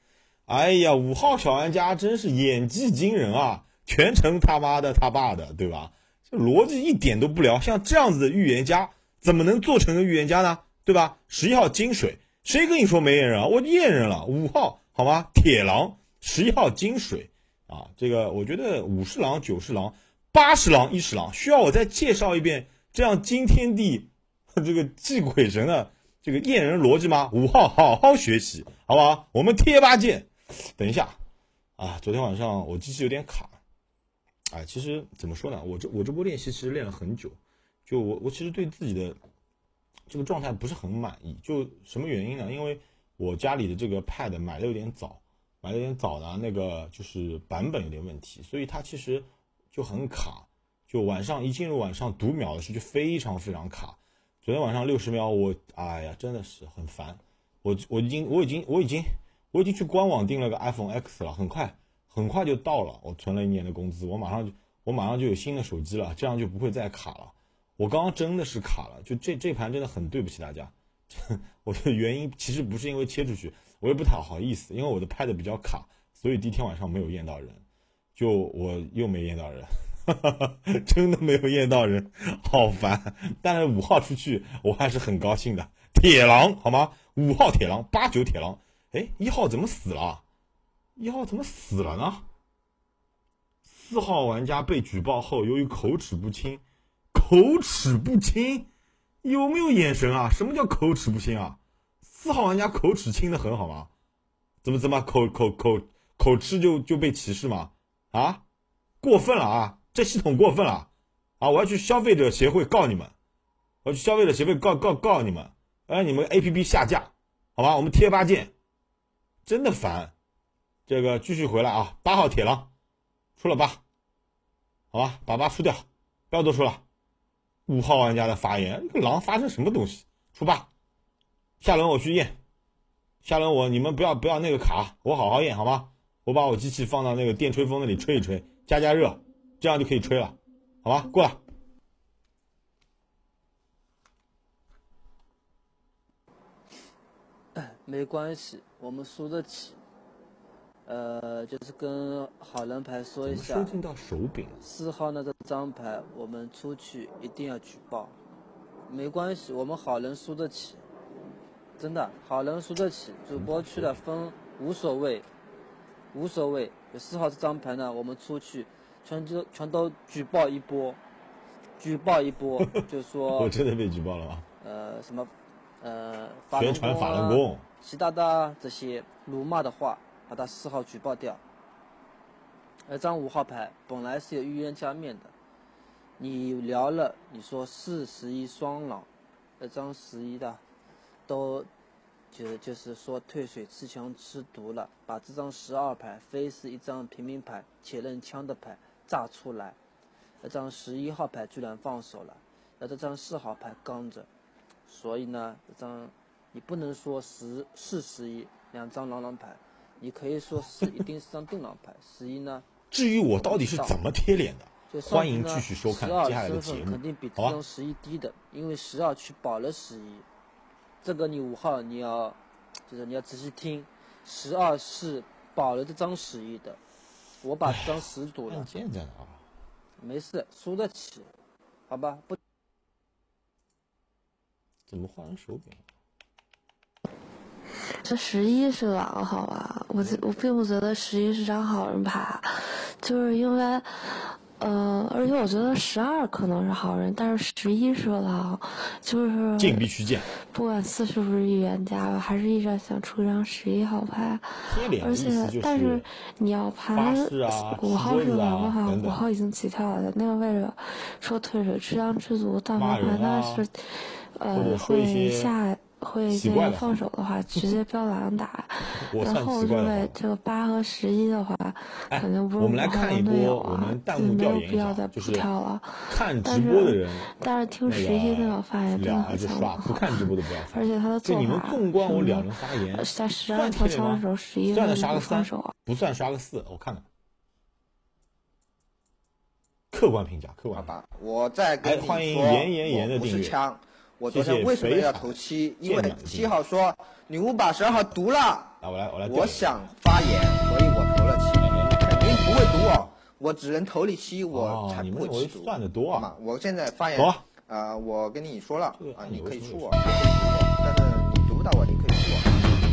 A: 哎呀，五号小玩家真是演技惊人啊！全程他妈的他爸的，对吧？这逻辑一点都不聊，像这样子的预言家，怎么能做成个预言家呢？对吧？十一号金水，谁跟你说没验人啊？我验人了，五号好吗？铁狼，十一号金水啊，这个我觉得五十狼、九十狼、八十狼、一十狼，需要我再介绍一遍这样惊天地这个祭鬼神的这个验人逻辑吗？五号好好学习，好不好？我们贴吧见。等一下啊，昨天晚上我机器有点卡，哎，其实怎么说呢？我这我这波练习其实练了很久，就我我其实对自己的。这个状态不是很满意，就什么原因呢？因为我家里的这个 Pad 买的有点早，买的有点早呢，那个就是版本有点问题，所以它其实就很卡。就晚上一进入晚上读秒的时候就非常非常卡。昨天晚上六十秒，我哎呀真的是很烦。我我已经我已经我已经我已经去官网订了个 iPhone X 了，很快很快就到了。我存了一年的工资，我马上就我马上就有新的手机了，这样就不会再卡了。我刚刚真的是卡了，就这这盘真的很对不起大家。我的原因其实不是因为切出去，我也不太好意思，因为我的拍的比较卡，所以第一天晚上没有验到人，就我又没验到人，真的没有验到人，好烦。但是五号出去我还是很高兴的，铁狼好吗？五号铁狼，八九铁狼，哎，一号怎么死了？一号怎么死了呢？四号玩家被举报后，由于口齿不清。口齿不清，有没有眼神啊？什么叫口齿不清啊？四号玩家口齿清的很好吗？怎么怎么口口口口吃就就被歧视吗？啊，过分了啊！这系统过分了啊！我要去消费者协会告你们，我去消费者协会告告告你们，让你们 A P P 下架，好吧？我们贴吧见，真的烦。这个继续回来啊！八号铁狼出了八，好吧，把八出掉，不要多说了。五号玩家的发言，这个狼发生什么东西？出吧，下轮我去验，下轮我你们不要不要那个卡，我好好验好吗？我把我机器放到那个电吹风那里吹一吹，加加热，这样就可以吹了，好吧？过来。
J: 没关系，我们输得起。呃，就是跟好人牌说一下，
A: 收进到手柄。
J: 四号那个张牌，我们出去一定要举报。没关系，我们好人输得起，真的好人输得起。主播去了分无所谓，无所谓。有四号这张牌呢，我们出去全都全都举报一波，举报一波，就说
A: 我真的被举报了吗？
J: 呃什么呃法轮
A: 宣传法轮
J: 啊
A: 功，
J: 习大大这些辱骂的话，把他四号举报掉。那张五号牌本来是有预言家面的，你聊了，你说四十一双狼，那张十一的都就是就是说退水吃枪吃毒了，把这张十二牌非是一张平民牌且认枪的牌炸出来，那张十一号牌居然放手了，那这张四号牌刚着，所以呢，这张你不能说十是十一两张狼狼牌，你可以说是一定是张定狼牌，十一呢。
A: 至于我到底是怎么贴脸的，
J: 就
A: 欢迎继续收看接下来的节目
J: 身份肯定比，这张？十一低的，因为十二去保了十一，这个你五号你要，就是你要仔细听，十二是保了这张十一的，我把这张十赌了，
A: 现在啊，
J: 没事，输得起，好吧？不，
A: 怎么换成手柄？
I: 这十一是狼，好吧？我觉我并不觉得十一是张好人牌，就是因为，呃，而且我觉得十二可能是好人，但是十一是狼，就是
A: 进必须见。
I: 不管四是不是预言家吧，还是一直想出一张十一号牌，而且但是你要盘五号是狼的话，五号已经起跳了，那个位置说退水吃枪吃足，但
A: 骂
I: 凡他
A: 人啊
I: 是呃会下会这个
A: 奇怪的
I: 放手的话，直接标狼打。
A: 我算
I: 然后这
A: 奇怪的话
I: 位这个八和十一的话，
A: 哎
I: 肯定不是
A: 我们来看一
I: 的队友
A: 波我
I: 啊
A: 们弹
I: 就没有
A: 幕调研一
I: 必要再补
A: 下就是
I: 跳了。
A: 看
I: 但是
A: 直播的人，
I: 但是听
A: 那
I: 十一那
A: 个
I: 个发言真的
A: 两个就刷，不看直播的不要刷。
I: 而且他的做
A: 法你们
I: 法
A: 纵观我两人发言，
I: 呃在十二
A: 算
I: 条
A: 贴脸吗
I: 枪的时候，十一
A: 算的
I: 为什么不
A: 刷个三
I: 放手啊？，
A: 不算刷个四，我看看。客观评价，客观评价。
G: 我再跟
A: 哎，
G: 你
A: 欢迎
G: 说，
A: 严严严的
G: 我不。是枪。我昨天为什么要投七？因为七号说女巫把十二号毒了，
A: 啊，我来，我来。
G: 我想发言，所以我投了七，肯定不会毒我，我只能投你七，我
A: 哦，
G: 才不会吃毒。
A: 算的多啊。
G: 嘛，我现在发言
A: 走啊，
G: 呃，我跟你说了啊，你可以出我，你可以出我，但是你毒不到我，你可以出我。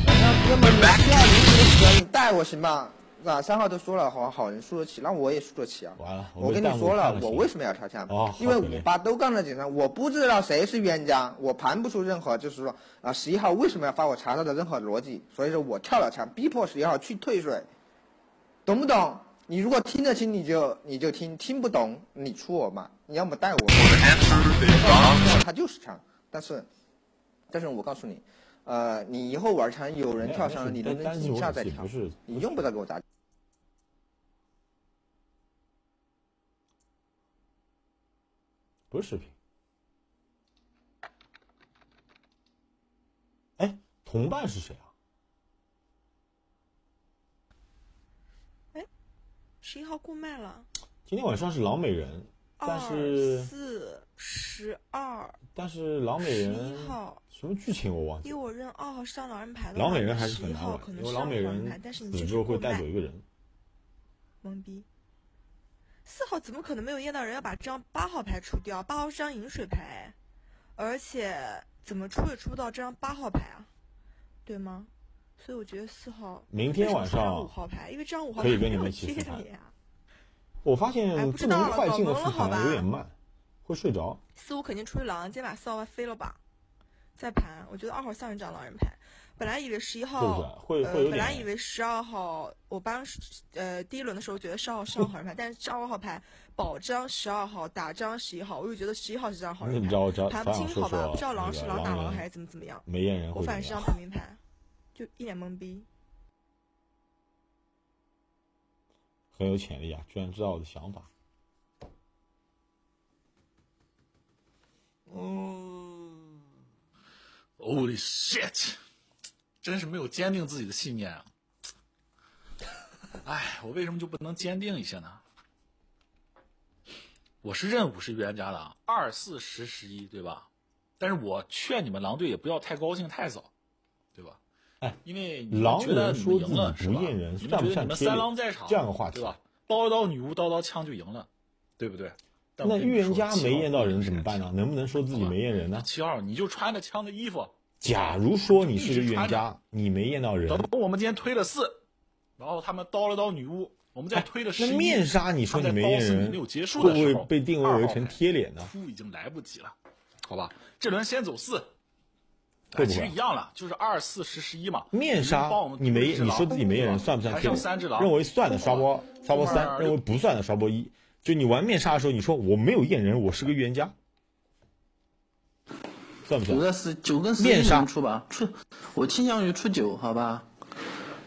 G: 那哥们你七号你死了，你带我行吧？啊，三号都说了，好好人输得起，那我也输得起啊。
A: 完了，
G: 我跟你说了我为什么要跳枪？
A: 哦
G: 因为
A: 好可怜
G: 五八都杠在警上，我不知道谁是冤家，我盘不出任何就是说啊十一号为什么要发我查到的任何逻辑，所以说我跳了枪，逼迫十一号去退水，懂不懂？你如果听得清，你就你就听；听不懂，你出我嘛。你要么带我，他就是枪。但是，但是我告诉你，呃，你以后玩枪，有人跳枪了，你能不能
A: 单
G: 井下再跳你用不着给我砸。
A: 不是视频。哎，同伴是谁啊？
E: 哎十一号过麦了，
A: 今天晚上是狼美人，但
E: 二
A: 是
E: 四十二，
A: 但是狼美人
E: 11号
A: 什么剧情我忘记了。
E: 因为我认二号是张狼人牌的话，
A: 狼美人还是很
E: 11
A: 难玩因为
E: 是
A: 狼美人
E: 你
A: 死
E: 就
A: 后会带走一个人。
E: 懵逼。四号怎么可能没有验到人要把这张八号牌出掉？八号是张饮水牌，而且怎么出也出不到这张八号牌啊，对吗？所以我觉得四号
A: 明天晚上
E: 五号牌，因为这张五号
A: 可以
E: 牌没有
A: 跟你们一起。我发现
E: 哎不
A: 不能快进的复
E: 懵了好
A: 盘有点
E: 吧
A: 慢，会睡着。
E: 四五肯定出去狼，今天把四号飞了吧，再盘。我觉得二号像一张狼人牌，本来以为十一号，本来以为十二号，我当时呃第一轮的时候觉得十二号是张好人牌，但是十二号牌保张十二号，打张十一号，我就觉得十一号是张好人牌
A: 那你知道我，
E: 盘不清好吧？不知道狼是狼打狼还是怎么怎么样。
A: 没验人
E: 我反正是张平民牌，就一脸懵逼。
A: 很有潜力啊，居然知道我的想法。
D: 嗯，Holy shit！真是没有坚定自己的信念啊！哎，我为什么就不能坚定一些呢？我是认五是预言家的啊，二四十十一，对吧？但是我劝你们狼队也不要太高兴太早，对吧？
A: 哎，
D: 因为
A: 狼
D: 觉得你们
A: 人说自
D: 赢了是吧？你们觉得你们三狼在场，
A: 这样的话题
D: 对吧？刀一刀女巫，刀刀枪就赢了，对不对？
A: 那预言家没验到人怎么办呢？能不能说自己没验人呢？
D: 七号，你就穿着枪的衣服，
A: 假如说你是个预言家，你没验到人，
D: 等我们今天推了四，然后他们刀了刀女巫，我们再推的
A: 哎那面纱，你说你没验人，
D: 没有结束
A: 会不
D: 的时候，
A: 会被定位为成贴脸呢？
D: 突已经来不及了，好吧？这轮先走四，
A: 会不会
D: 其实一样了，就是二四十十一嘛。
A: 面纱你没你说自己没验人算不算
D: 还
A: 贴脸？
D: 剩三
A: 认为算的刷波刷波三，认为不算的刷波一。就你玩面纱的时候，你说我没有验人，我是个预言家，算不算
C: 九？跟十九跟十一能出吧？出，我倾向于出九，好吧？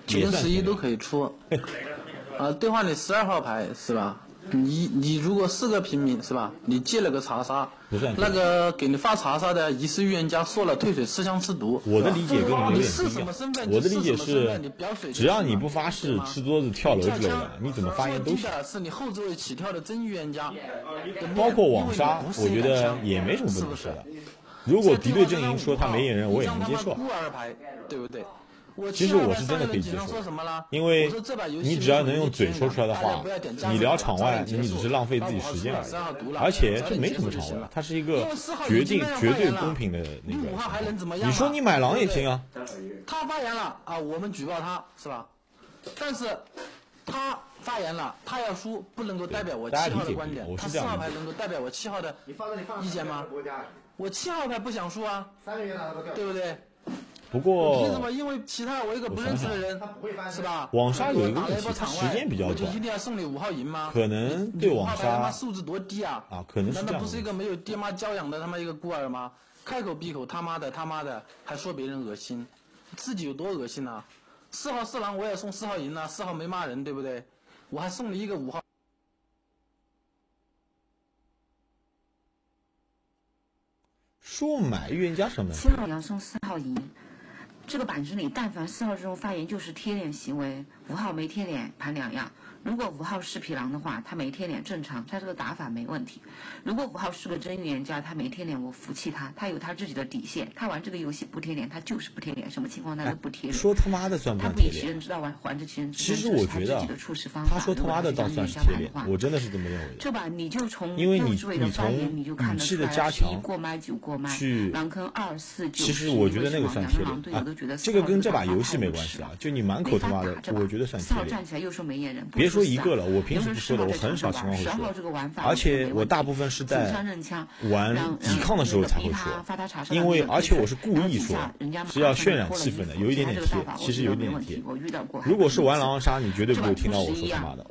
C: 九跟十一都可以出。啊，对话你十二号牌是吧？你你如果是个平民是吧？你借了个查杀，那个给你发查杀的疑似预言家说了退水吃香吃毒。
A: 我的理解跟你们有
C: 你
A: 点不一
C: 是什么身份？
A: 样。我的理解
C: 你是
A: 只要你不发誓、吃桌子、跳楼之类的，你怎么发言都行。
C: 的是你后座位起跳的真预言家，
A: 包括网杀，我觉得也没什么不能说的。如果敌对阵营说他没验人，我也能接受。
C: 孤儿牌，对不对？
A: 其实我是真的可以接受，因为你只要能用嘴说出来的话，你聊场外，你只是浪费自己时间而已。而且这没什么场外，它是一个决定绝对公平的那个。你说你买狼也行啊，
C: 他发言了啊，我们举报他是吧？但是他发言了，他要输不能够代表我七号的观点，他四号牌能够代表我七号的意见吗？我七号牌不想输啊，对不对？
A: 不过，
C: 凭什么？因为其他我一个不认识的人，是吧？
A: 网杀有一个时间比较
C: 我就
A: 短
C: 一定要送你五号银吗？
A: 可能对网
C: 他妈
A: 杀
C: 素质多低啊！
A: 啊，可能是
C: 难道
A: 这样的。
C: 不是一个没有爹妈教养的他妈一个孤儿吗？开口闭口他妈的他妈的，还说别人恶心，自己有多恶心啊？四号四郎我也送四号银啊，四号没骂人对不对？我还送你一个五号。
A: 购买预言家什么？
M: 七号要送四号赢，这个板子里但凡四号这种发言就是贴脸行为，五号没贴脸盘两样。如果五号是匹狼的话，他没贴脸正常，他这个打法没问题。如果五号是个真预言家，他没贴脸，我服气他，他有他自己的底线。他玩这个游戏不贴脸，他就是不贴脸，什么情况他都不贴脸。
A: 说他妈的算不
M: 他不以
A: 算贴脸？
M: 其人之道还还治其人之
A: 其
M: 身，
A: 实我觉得
M: 他自己的方法。
A: 他说他妈的倒算是贴脸，我真的是这么认为的。
M: 这把你就从
A: 因为你你
M: 发言
A: 从
M: 你就看
A: 语气
M: 得出来，
A: 的加强
M: 过麦九过麦，
A: 去
M: 狼坑二四九。
A: 其实我觉得那个算贴脸啊，这个跟这把游戏没关系啊，就你满口他妈的，我觉得算贴脸。
M: 四号站起来又说没眼人，不
A: 别说一个了，我平时不说的，我很少情况会说，而且我大部分是在玩抵抗的时候才会说，因为而且我是故意说，是要渲染气氛的，有一点点贴，其实有一点点贴。如果是玩狼人杀，你绝对不会听到我说他妈的，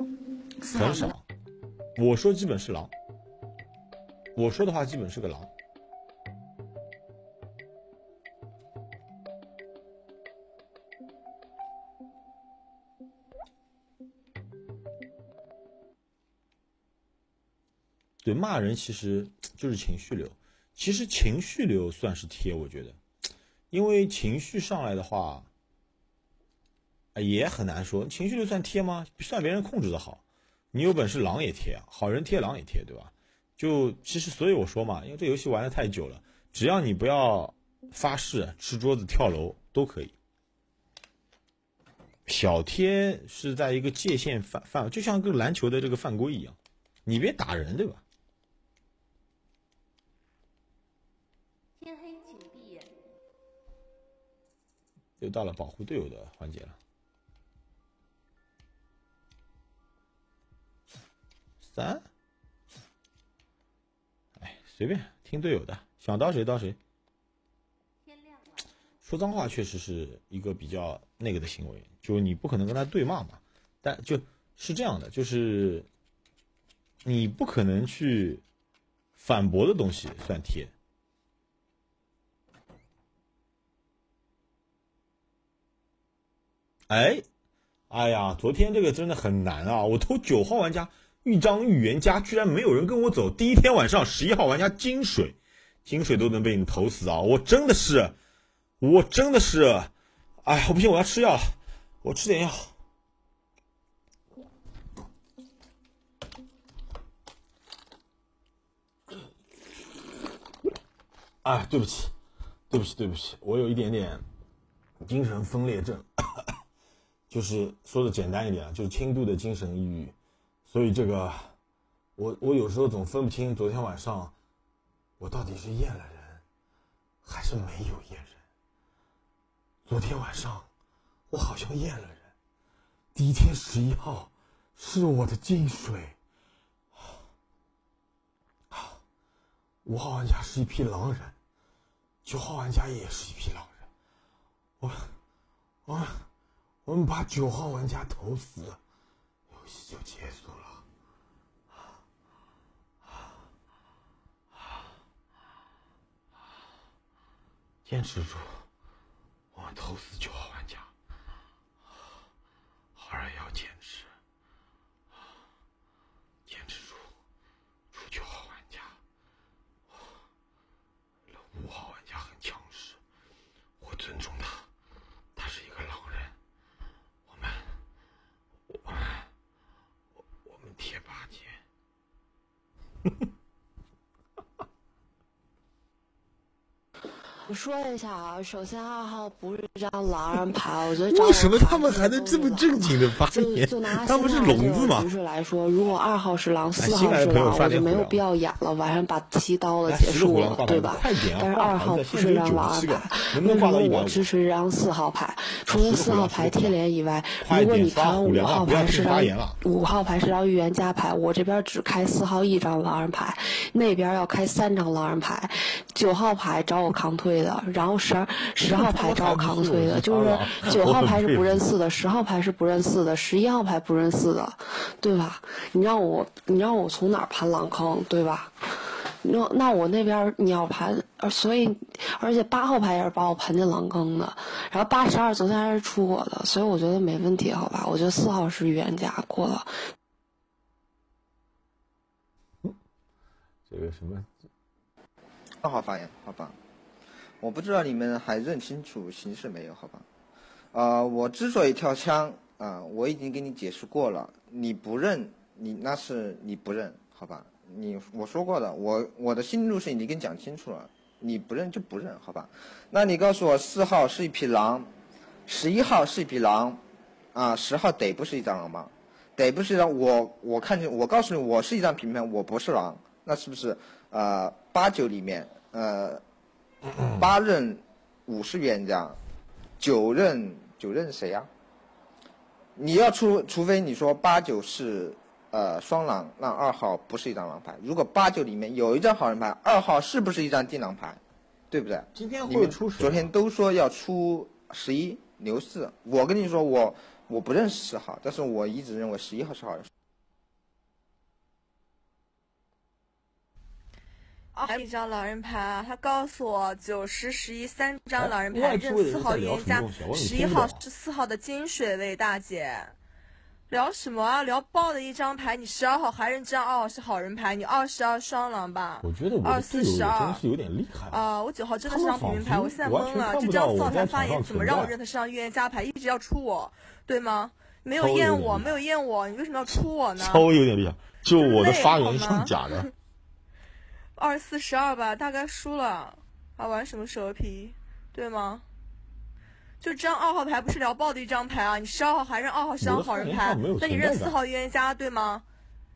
A: 很少。我说基本是狼，我说的话基本是个狼。对，骂人其实就是情绪流，其实情绪流算是贴，我觉得，因为情绪上来的话，也很难说，情绪流算贴吗？算别人控制的好，你有本事狼也贴啊，好人贴狼也贴，对吧？就其实所以我说嘛，因为这游戏玩的太久了，只要你不要发誓、吃桌子、跳楼都可以。小贴是在一个界限范范，就像个篮球的这个犯规一样，你别打人，对吧？又到了保护队友的环节了。三，哎，随便听队友的，想到谁到谁。说脏话确实是一个比较那个的行为，就你不可能跟他对骂嘛，但就是这样的，就是你不可能去反驳的东西算贴。哎，哎呀，昨天这个真的很难啊！我投九号玩家豫章预言家，居然没有人跟我走。第一天晚上十一号玩家金水，金水都能被你投死啊！我真的是，我真的是，哎，我不行，我要吃药，我吃点药。哎，对不起，对不起，对不起，我有一点点精神分裂症。就是说的简单一点啊，就是轻度的精神抑郁，所以这个我我有时候总分不清昨天晚上我到底是验了人还是没有验人。昨天晚上我好像验了人，第一天十一号是我的金水。啊五号玩家是一匹狼人，九号玩家也是一匹狼人。我，我，我们把九号玩家投死，游戏就结束了。坚持住，我们投死九号玩家。好人要坚持，坚持住，除九号玩家。五号玩家很强势，我尊重他，他是一个狼人。我们，我们，我我们贴八戒。
I: 我说一下啊，首先二号不是一张狼人牌，我觉得
A: 为什么他们还能这么正经的发
I: 就
A: 言
I: 就拿？
A: 他不是聋子吗
I: 局？势来说，如果二号是狼，四号是狼，我就没有必要演了，晚上把七刀了结束了对吧？但是二号不是张狼
A: 现在有97个
I: 人牌，
A: 能不能
I: 为什么
A: 挂到150
I: 我支持这张四号牌？除了四号牌贴脸以外，如果你盘五号牌是张五号牌是张预言家牌，我这边只开四号一张狼人牌，那边要开三张狼人牌，九号牌找我扛推的，然后十二十号牌找我扛推的，就是九号牌是不认四的，十号牌是不认四的，十一号牌不认四的，对吧？你让我你让我从哪儿盘狼坑，对吧？那那我那边你要盘，呃所以而且八号牌也是把我盘进狼坑的，然后八十二昨天还是出我的，所以我觉得没问题，好吧？我觉得四号是预言家过了。
A: 这个什么？
G: 二号发言，好吧？我不知道你们还认清楚形势没有，好吧？呃，我之所以跳枪啊、我已经给你解释过了，你不认，你那是你不认，好吧？你我说过的，我我的心路是已经跟你讲清楚了，你不认就不认，好吧？那你告诉我，四号是一匹狼，十一号是一匹狼，啊，十号得不是一张狼吗？得不是一张，我我看见，我告诉你，我是一张平牌，我不是狼，那是不是呃八九里面呃八任五是预言家，九任九任谁呀、你要除除非你说八九是呃双狼，那二号不是一张狼牌。如果八九里面有一张好人牌，二号是不是一张定狼牌？对不对？
A: 今天会出谁啊
G: 昨天都说要出十一牛四，我跟你说我我不认识十号，但是我一直认为十一号是好人。
E: 还有一张狼人牌啊，他告诉我九十十一三张
A: 哎
E: 狼人牌，认四号预言家十一号是四号的金水位大姐。聊什么啊？聊爆的一张牌，你十二号还认这张二号是好人牌，你二十二双狼吧？
A: 我觉得我
E: 二
A: 的队友真
E: 四十二。
A: 是有点厉害。
E: 啊、我九号真的是张平民牌，我现在懵了。
A: 就
E: 这张
A: 我在场
E: 扫他发言怎么让我认他是张预言家牌？一直要出我，对吗？没有验我，没有验我，你为什么要出我呢？
A: 稍微有点厉害，就我的
E: 累
A: 发言像假的。
E: 二四十二吧，大概输了，还，玩什么蛇皮，对吗？就这张二号牌不是聊爆的一张牌啊！你十二号还认二号是张好人牌那你认四号预言家对吗？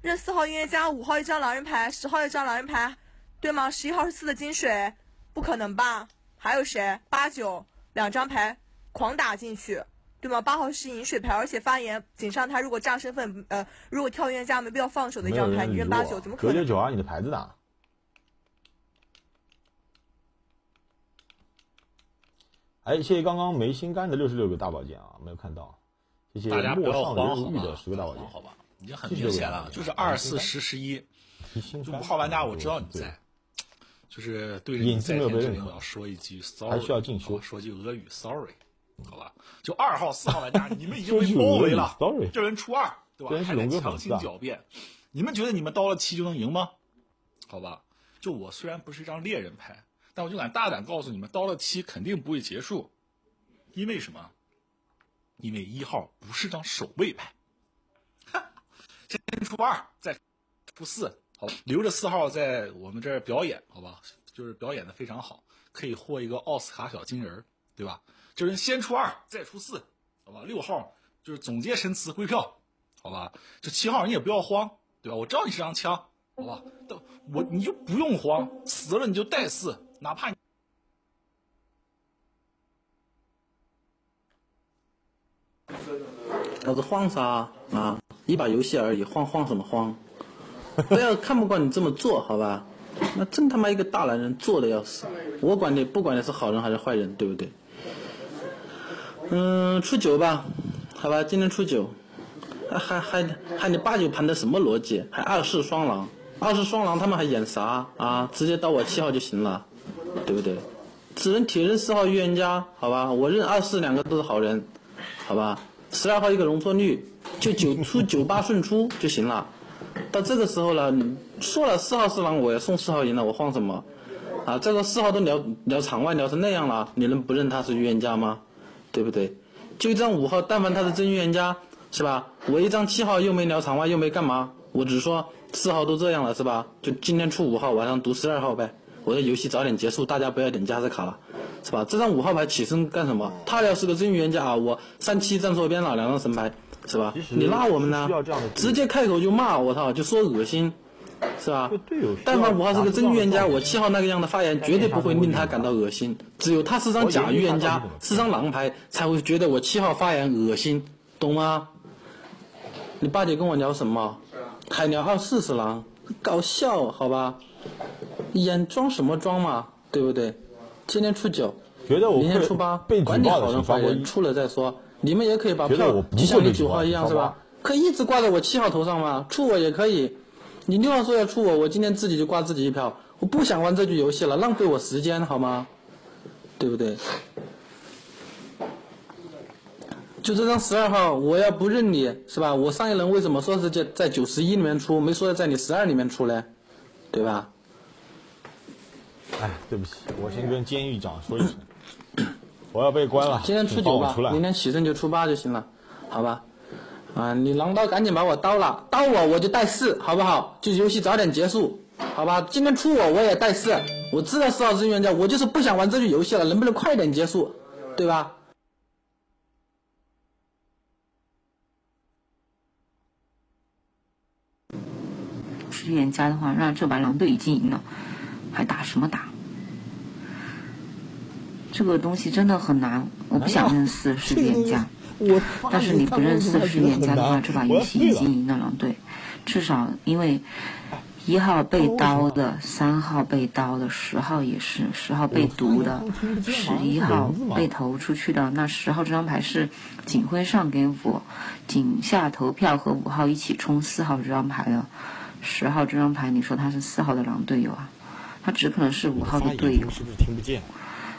E: 认四号预言家，五号一张狼人牌，十号一张狼人牌，对吗？十一号是四的金水，不可能吧？还有谁？八九两张牌狂打进去，对吗？八号是银水牌，而且发言井上他如果炸身份，呃，如果跳预言家没必要放手的一张牌，你认八九怎么可能？
A: 九九九啊，你的牌子呢？哎，谢谢刚刚没心肝的六十六个大宝剑啊，没有看到。谢谢
D: 大家不
A: 陌上
D: 要慌，好
A: 人如玉的
D: 吧？
A: 十个大宝剑，
D: 好吧？已经很明显了，就是二四十十一。就五号玩家，我知道你在，就是对着你在线指令，我要说一句 sorry，
A: 还需要进修
D: 说句俄语 sorry，好吧？就二号、四号玩家，你们已经被包围了
A: sorry
D: 这人出二，对吧
A: 真？是
D: 还在强行狡辩，你们觉得你们刀了七就能赢吗？好吧？就我虽然不是一张猎人牌，但我就敢大胆告诉你们，刀了七肯定不会结束，因为什么？因为一号不是张守卫牌，先出二，再出四，好吧，留着四号在我们这儿表演，好吧，就是表演的非常好，可以获一个奥斯卡小金人儿，对吧？就是先出二，再出四，好吧？六号就是总结神词归票，好吧？这七号你也不要慌，对吧？我知道你是张枪，好吧？但我你就不用慌，死了你就带四，哪怕你。
C: 老子慌啥啊？一把游戏而已，慌慌什么慌？不要看不惯你这么做，好吧？那真他妈一个大男人做的要死，我管你不管你是好人还是坏人，对不对？嗯，初九吧，好吧，今天初九，还还还还你八九盘的什么逻辑？还二世双狼，二世双狼他们还演啥啊？直接到我七号就行了，对不对？只能铁认四号预言家，好吧，我认二四两个都是好人，好吧，十二号一个容错率，就九出九八顺出就行了。到这个时候了，说了四号是狼，我要送四号赢了，我慌什么？啊，这个四号都聊聊场外聊成那样了，你能不认他是预言家吗？对不对？就一张五号，但凡他是真预言家，是吧？我一张七号又没聊场外，又没干嘛，我只说四号都这样了，是吧？就今天出五号，晚上读十二号呗。我的游戏早点结束，大家不要点加时卡了，是吧？这张五号牌起身干什么？他要是个真预言家啊，我三七站错边了，两张神牌，是吧？你拉我们呢？直接开口就骂我操，就说恶心，是吧？但凡五号是个真预言家，我七号那个样的发言绝对不会令他感到恶心。只有他是张假预言家，是张狼牌，才会觉得我七号发言恶心，懂吗？你八姐跟我聊什么？还聊二四是狼，搞笑好吧？演装什么装嘛，对不对？今天出九，
A: 觉得我
C: 明天出八，
A: 被
C: 管你好人坏人，出了再说。你们也可以把票，就像你九号一样是吧？可以一直挂在我七号头上吗？出我也可以。你六号说要出我，我今天自己就挂自己一票。我不想玩这局游戏了，浪费我时间好吗？对不对？就这张十二号，我要不认你是吧？我上一轮为什么说是在在九十一里面出，没说在你十二里面出嘞？对吧？
A: 哎，对不起，我先跟监狱长说一声，我要被关了。
C: 今天初九吧，明天起身就初八就行了，好吧？啊，你狼刀赶紧把我刀了，刀我我就带四，好不好？就游戏早点结束，好吧？今天出我我也带四，我知道四号是预言家，我就是不想玩这局游戏了，能不能快点结束，对吧？
M: 是预言家的话，那这把狼队已经赢了。还打什么打？这个东西真的很难。我不想认四是预言家，但是你不认四是预言家的话，这把游戏已经赢了狼队。至少因为一号被刀的，三号被刀的，十号也是，十号被毒的，十一号被投出去的。那十号这张牌是警徽上给我，警下投票和五号一起冲四号这张牌的。十号这张牌，你说他是四号的狼队友啊？他只可能是五号的队友，
A: 是不是听不见？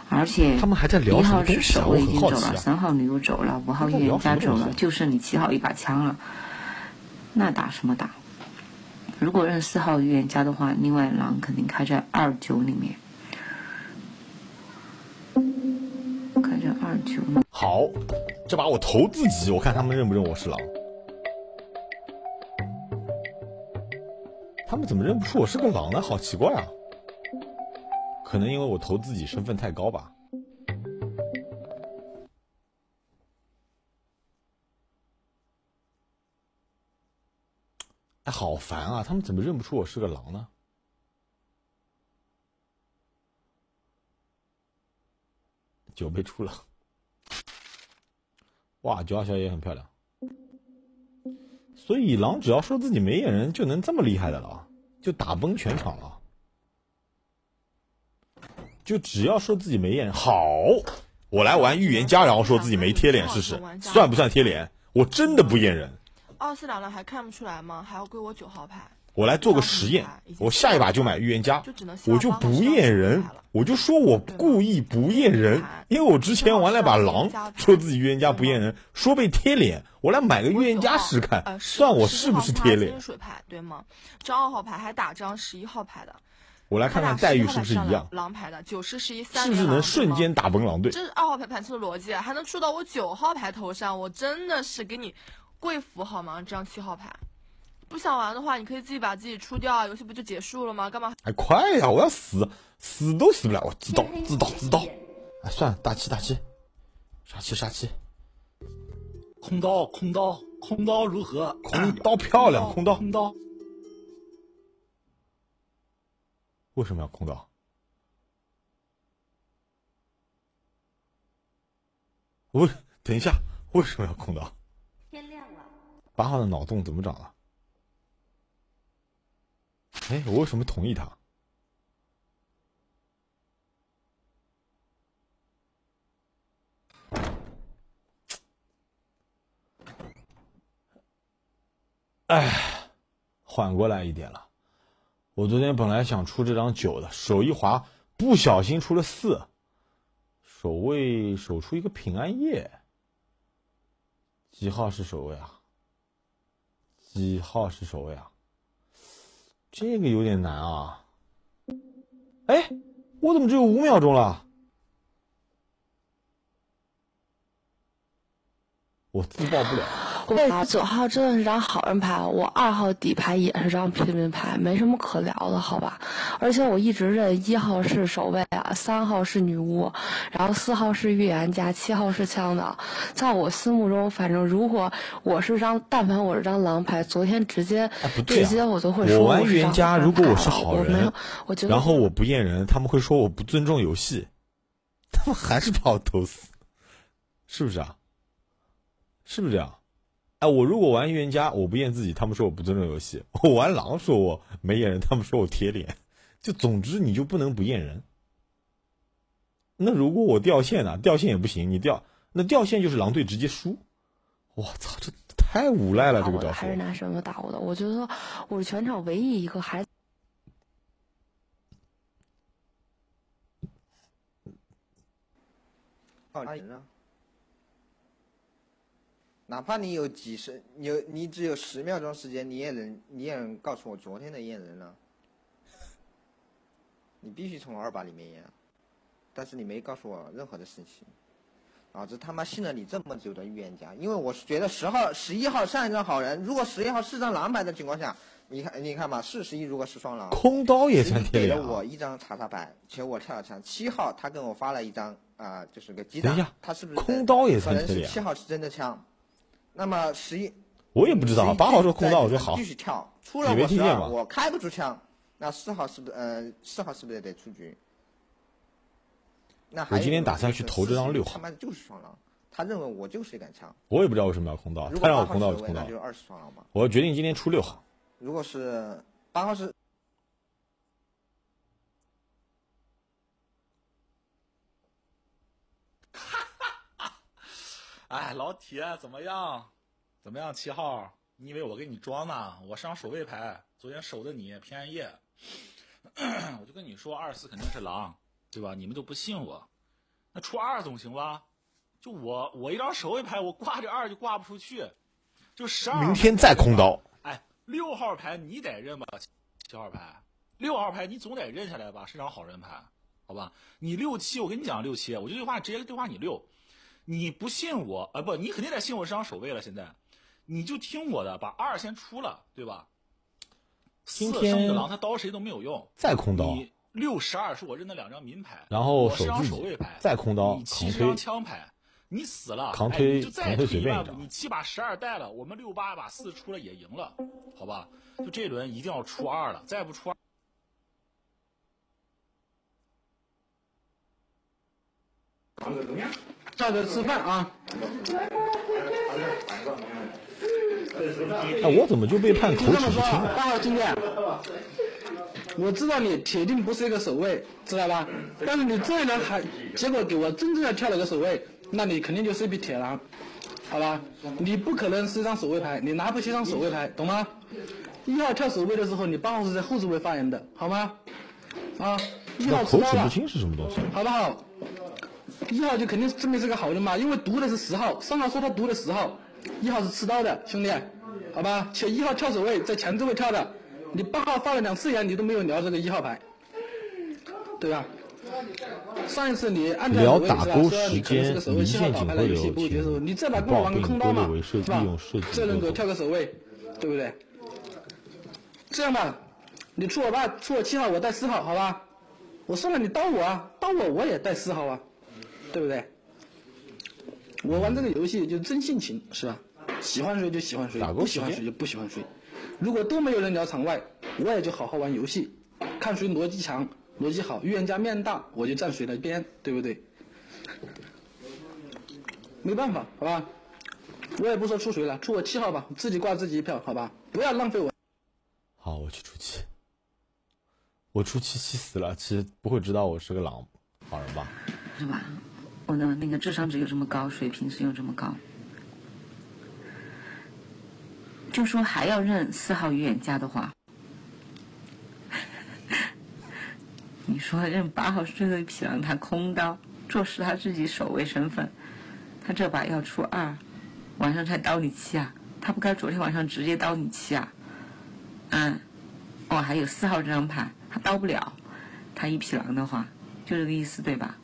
M: 而且
A: 他们还在聊
M: 一号是守卫已经走了，三号女巫走了，五号预言家走了，就剩你七号一把枪了。那打什么打？如果认四号预言家的话，另外狼肯定开在二九里面，开在二九。
A: 好，这把我投自己，我看他们认不认我是狼。他们怎么认不出我是个狼呢？好奇怪啊！可能因为我投自己身份太高吧。哎，好烦啊！他们怎么认不出我是个狼呢？酒被出了，哇，九号小姐很漂亮。所以狼只要说自己没眼人，就能这么厉害的了，就打崩全场了。就只要说自己没验好，我来玩预言家，然后说自己没贴脸试试，算不算贴脸？我真的不验人。
E: 二四两了还看不出来吗？还要归我九号牌。
A: 我来做个实验，我下一把就买预言家，我就不验人，我就说我故意不验人，因为我之前玩了把狼，说自己预言家不验人，说被贴脸，我来买个预言家试看，算我是不是贴脸？
E: 水牌对吗？张二号牌还打张十一号牌的。
A: 我来看看待遇是不是一样。
E: 狼牌的九十十一三，
A: 是不是能瞬间打崩狼队？
E: 这是二号牌盘出的逻辑，还能出到我九号牌头上，我真的是给你跪服好吗？这张七号牌，不想玩的话，你可以自己把自己出掉啊，游戏不就结束了吗？干嘛？
A: 哎快呀！我要死，死都死不了。我知道，知道，知道。哎，算了，大气，大气，杀气，杀气。
N: 空刀，空刀，空刀如何？
A: 空刀漂亮，空刀，
N: 空刀。
A: 为什么要空岛？为等一下，为什么要空岛？
K: 天亮了。
A: 八号的脑洞怎么长了？哎，我为什么同意他？哎，缓过来一点了。我昨天本来想出这张九的，手一滑，不小心出了四。守卫守出一个平安夜，几号是守卫啊？几号是守卫啊？这个有点难啊！哎，我怎么只有五秒钟了？我自爆不了。
I: 我九号真的是张好人牌，我二号底牌也是张平民牌，没什么可聊的，好吧？而且我一直认一号是守卫啊，三号是女巫，然后四号是预言家，七号是枪的。在我心目中，反正如果我是张，但凡我是张狼牌，昨天直接、直接我就会说
A: 我玩预言家，如果我是好
I: 我没有
A: 人，
I: 我觉得
A: 然后我不验人，他们会说我不尊重游戏，他们还是把我投死，是不是啊？是不是这样？哎，我如果玩预言家，我不验自己，他们说我不尊重游戏；我玩狼，说我没验人，他们说我贴脸。就总之你就不能不验人。那如果我掉线呢？掉线也不行，你掉那掉线就是狼队直接输。我操，这太无赖了，这个
I: 还。是拿什么打我的？我觉得我是全场唯一一个还
G: 靠人啊！哪怕你有几十，你有你只有十秒钟时间，你也能你也能告诉我昨天的验人了。你必须从二把里面验，但是你没告诉我任何的事情，老子他妈信了你这么久的预言家，因为我是觉得十号、十一号上一张好人，如果十一号是张狼牌的情况下，你看你看吧，是十一如果是双狼，
A: 空刀也算
G: 11给了我一张查查牌，且我跳了枪。七号他跟我发了一张啊、就是个鸡蛋他是不是
A: 空刀也算
G: 可能是七号是真的枪，那么十一
A: 我也不知道，八号说空刀，我说好，
G: 继续跳，出了我十二，
A: 听见吗？
G: 我开不出枪，那四号是不是呃四号是不是也得出局？那还
A: 我今天打算去投这张
G: 40
A: 六号
G: 他妈的就是双狼，他认为我就是一杆枪。
A: 我也不知道为什么要空刀，
G: 如果
A: 他让我空刀我就空刀
G: 是守卫那就是。二十双狼嘛。
A: 我决定今天出六号。
G: 如果是八号是
D: 哎，老铁怎么样？怎么样？七号，你以为我给你装呢？我上守卫牌，昨天守的你平安夜，我就跟你说二四肯定是狼，对吧？你们都不信我，那出二总行吧？就我我一张守卫牌，我挂这二就挂不出去，就十二。
A: 明天再空刀。
D: 哎，六号牌你得认吧，七号牌，六号牌你总得认下来吧，是张好人牌，好吧？你六七，我跟你讲六七，我这句话直接对话你六，你不信我啊？不，你肯定得信我是张守卫了。现在，你就听我的，把二先出了，对吧？四
A: 今天
D: 剩一个狼，他刀谁都没有用。
A: 再空刀
D: 你六十二是我认的两张民牌，
A: 然后
D: 我是张
A: 守
D: 卫牌，
A: 再空刀
D: 你七
A: 扛推
D: 是张枪牌。你死了，哎
A: 扛推
D: 你就再
A: 扛推
D: 一你七把十二带了，我们六八把四出了也赢了，好吧？就这轮一定要出二了，再不出二，
C: 照着吃饭啊！
A: 哎，我怎么就被判口齿不清了？
C: 八号经理，我知道你铁定不是一个守卫，知道吧？但是你这一轮还结果给我真正的跳了个守卫，那你肯定就是一匹铁狼，好吧？你不可能是一张守卫牌，你拿不起一张守卫牌，懂吗？一号跳守卫的时候，你八号是在后置位发言的，好吗？啊，一号
A: 口齿不清是什么东西？
C: 好不好？一号就肯定证明是个好人嘛，因为读的是十号，三号说他读的十号，一号是吃刀的兄弟，好吧？且一号跳守卫在前置位跳的，你八号发了两次言，你都没有聊这个一号牌，对吧？上一次你按照
A: 聊
C: 守卫是吧？
A: 打
C: 你
A: 时
C: 可能是
A: 间
C: 个守卫，
A: 离
C: 七号
A: 线
C: 倒牌了，
A: 警徽流，
C: 游戏不会结束，你再来
A: 举
C: 跟我玩个空刀嘛是吧这人给我跳个守卫，对不对？这样吧，你出我八，出我七号，我带四号，好吧？我算了，你刀我啊，刀我我也带四号啊，对不对？我玩这个游戏就真性情，是吧？喜欢谁就喜欢谁，不喜欢谁就不喜欢谁。如果都没有人聊场外，我也就好好玩游戏，看谁逻辑强、逻辑好，预言家面大，我就站谁的边，对不对？没办法，好吧？我也不说出谁了，出我七号吧，自己挂自己一票，好吧，不要浪费我。
A: 好，我去出七。我出七七死了，其实不会知道我是个狼，好人吧？
M: 是吧？我的那个智商只有这么高，水平只有这么高，就说还要认四号预言家的话，你说认八号是最后一匹狼，他空刀，做实他自己守卫身份，他这把要出二，晚上才刀你七啊，他不该昨天晚上直接刀你七啊？嗯，哦，还有四号这张牌，他刀不了，他一匹狼的话，就这个意思对吧？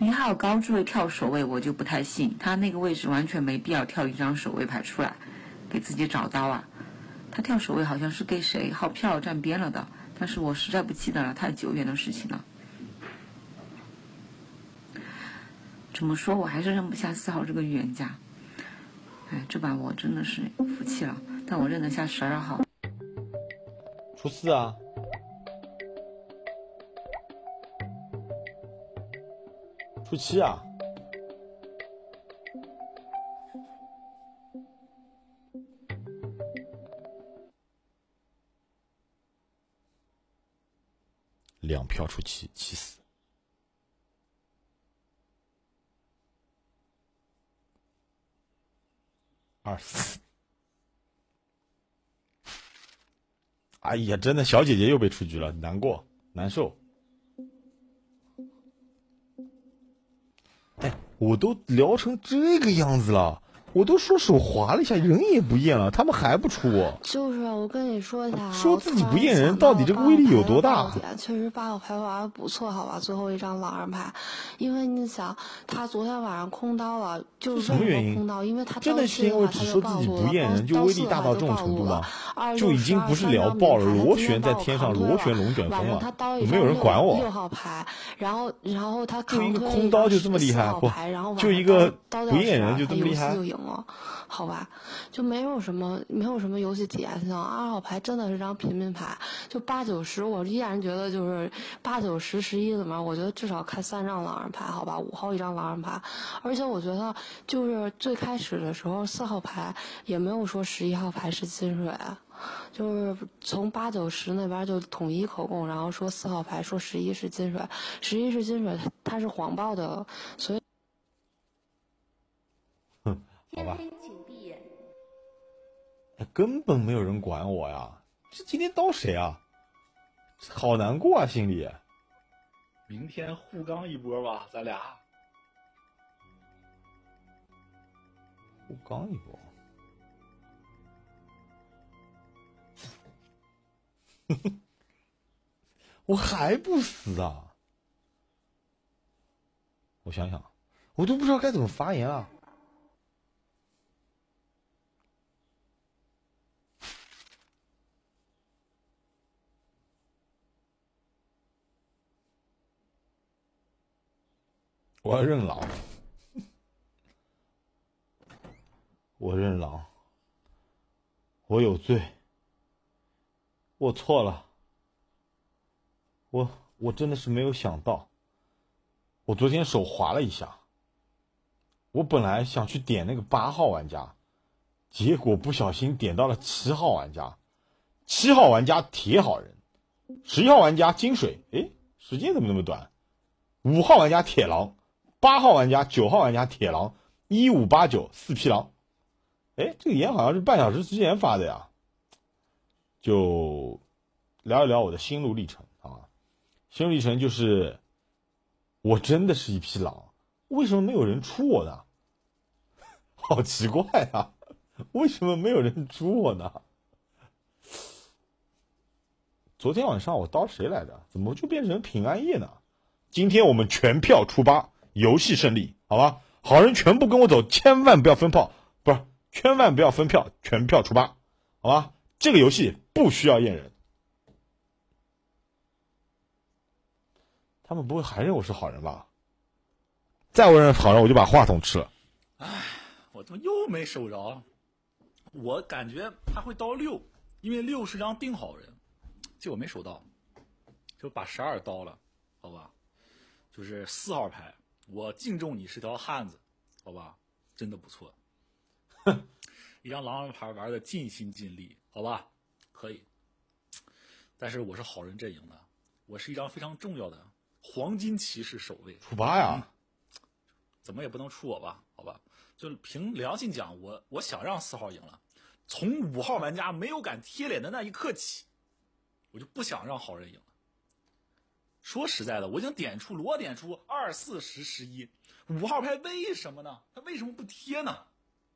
M: 一号高位跳守卫，我就不太信，他那个位置完全没必要跳一张守卫牌出来，给自己找刀啊。他跳守卫好像是给谁号票站边了的，但是我实在不记得了，太久远的事情了。怎么说，我还是认不下四号这个预言家。哎，这把我真的是服气了，但我认得下十二号。
A: 出四啊！初七啊！两票出七，七死。二四。哎呀，真的，小姐姐又被出局了，难过，难受。哎我都聊成这个样子了，我都说手滑了一下，人也不验了，他们还不出我。
I: 就是我跟你说一下，
A: 说自己不验人，到底这个威力有多大？
I: 确实八号牌玩的不错，好吧，最后一张狼人牌，因为你想，他昨天晚上空刀了，就是
A: 什么原因？
I: 空刀，因为他
A: 真的是因为只说自己不验人，就威力大到这种程度吗？就已经不是聊爆了，螺旋在天上，螺旋龙卷风了，没有人管我。
I: 六号牌，然后然后他
A: 就一个空刀就这么厉害，不就一个不验人就这么厉害？
I: 就赢了，好吧，就没有什么没有什么游戏体验性。二号牌真的是张平民牌，就八九十，我依然觉得就是八九十十一里面，我觉得至少开三张狼人牌，好吧，五号一张狼人牌，而且我觉得就是最开始的时候四号牌也没有说十一号牌是金水。就是从八九十那边就统一口供，然后说四号牌说十一是金水，十一是金水，它是黄报的，所以，
A: 好吧，根本没有人管我呀，这今天刀谁啊？好难过啊，心里。
D: 明天互刚一波吧，咱俩。
A: 互刚一波。我还不死啊！我想想，我都不知道该怎么发言啊！我要认狼，我认狼，我有罪。我错了，我我真的是没有想到，我昨天手滑了一下，我本来想去点那个八号玩家，结果不小心点到了七号玩家，七号玩家铁好人，十一号玩家金水，哎，时间怎么那么短？五号玩家铁狼，八号玩家九号玩家铁狼，一五八九四匹狼，哎，这个言好像是半小时之前发的呀。就聊一聊我的心路历程啊，心路历程就是，我真的是一匹狼，为什么没有人出我呢？好奇怪啊，为什么没有人出我呢？昨天晚上我刀谁来着？怎么就变成平安夜呢？今天我们全票出八，游戏胜利，好吧？好人全部跟我走，千万不要分炮，不是，千万不要分票，全票出八，好吧？这个游戏不需要验人，他们不会还认我是好人吧？再不认好人，我就把话筒吃了。
N: 唉，我怎么又没守着？我感觉他会刀六，因为六是张定好人，结果没守到，就把十二刀了，好吧？就是四号牌，我敬重你是条汉子，好吧？真的不错。
D: 一张狼人牌玩的尽心尽力，好吧？可以。但是我是好人阵营的，我是一张非常重要的黄金骑士守卫。
A: 出八呀？
D: 怎么也不能出我吧？好吧？就凭良心讲，我我想让四号赢了。从五号玩家没有敢贴脸的那一刻起，我就不想让好人赢了。说实在的，我已经点出罗点出二四十十一五号牌，为什么呢？他为什么不贴呢？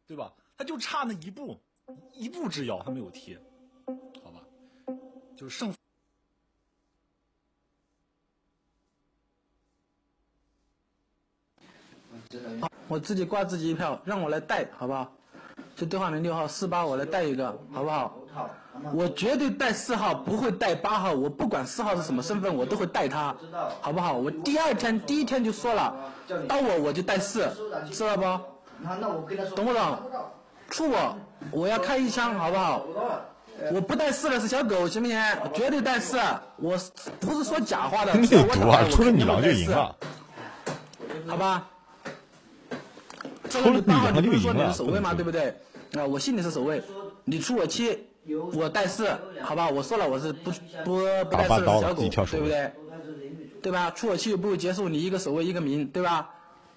D: 对吧？他就差那一步，一步之遥，他没有贴，好吧？就是胜。
C: 我自己挂自己一票，让我来带，好不好？就兑换成六号四八，我来带一个，好不好？我绝对带四号，不会带八号。我不管四号是什么身份，我都会带他，好不好？我第二天第一天就说了，到我我就带四，知道不？懂不懂？出我，我要开一枪，好不好？我不带四的是小狗，行不行？绝对带四，我不是说假话的。
A: 你有毒啊！出了你狼就赢了，
C: 好吧？
A: 出了你狼就赢
C: 说你
A: 了，
C: 是守卫嘛，对不对？啊，我信你是守卫，你出我七，我带四，好吧？我说了，我是不不不带四的小狗，对不对？对吧？出我七又不会结束，你一个守卫一个民，对吧？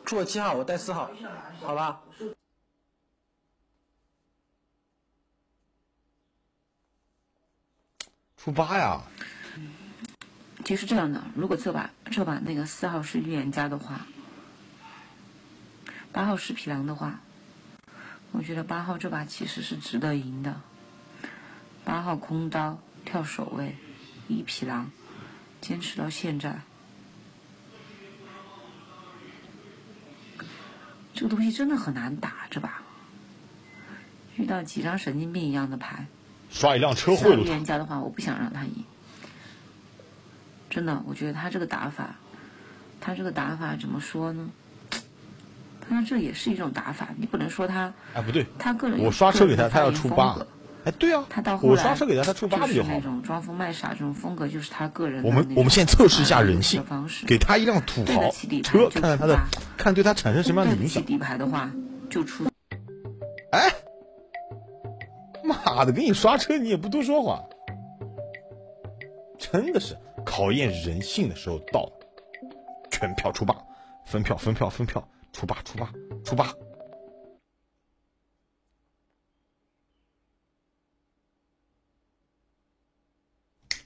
C: 出我七号，我带四号，好吧？
A: 出八呀！
M: 其实这样的，如果这把这把那个四号是预言家的话，八号是匹狼的话，我觉得八号这把其实是值得赢的。八号空刀跳守卫，一匹狼，坚持到现在，这个东西真的很难打，这把遇到几张神经病一样的牌。
A: 刷一辆车贿赂
M: 预言家的话，我不想让他赢。真的，我觉得他这个打法，他这个打法怎么说呢？他这也是一种打法，你不能说他。
A: 哎，不对，
M: 他个人
A: 我刷车给他，他要出八。哎，对啊，
M: 他到
A: 我刷车给他，他出八不就好
M: 那种装疯卖傻这种风格，就是他个人。
A: 我们我们现在测试一下人性，给他一辆土豪车，看看他的，看对他产生什么样的影响。
M: 底牌的话，就出。
A: 哎，妈的，给你刷车你也不多说话，真的是考验人性的时候到了。全票出八，分票分票分票，出八出八出八。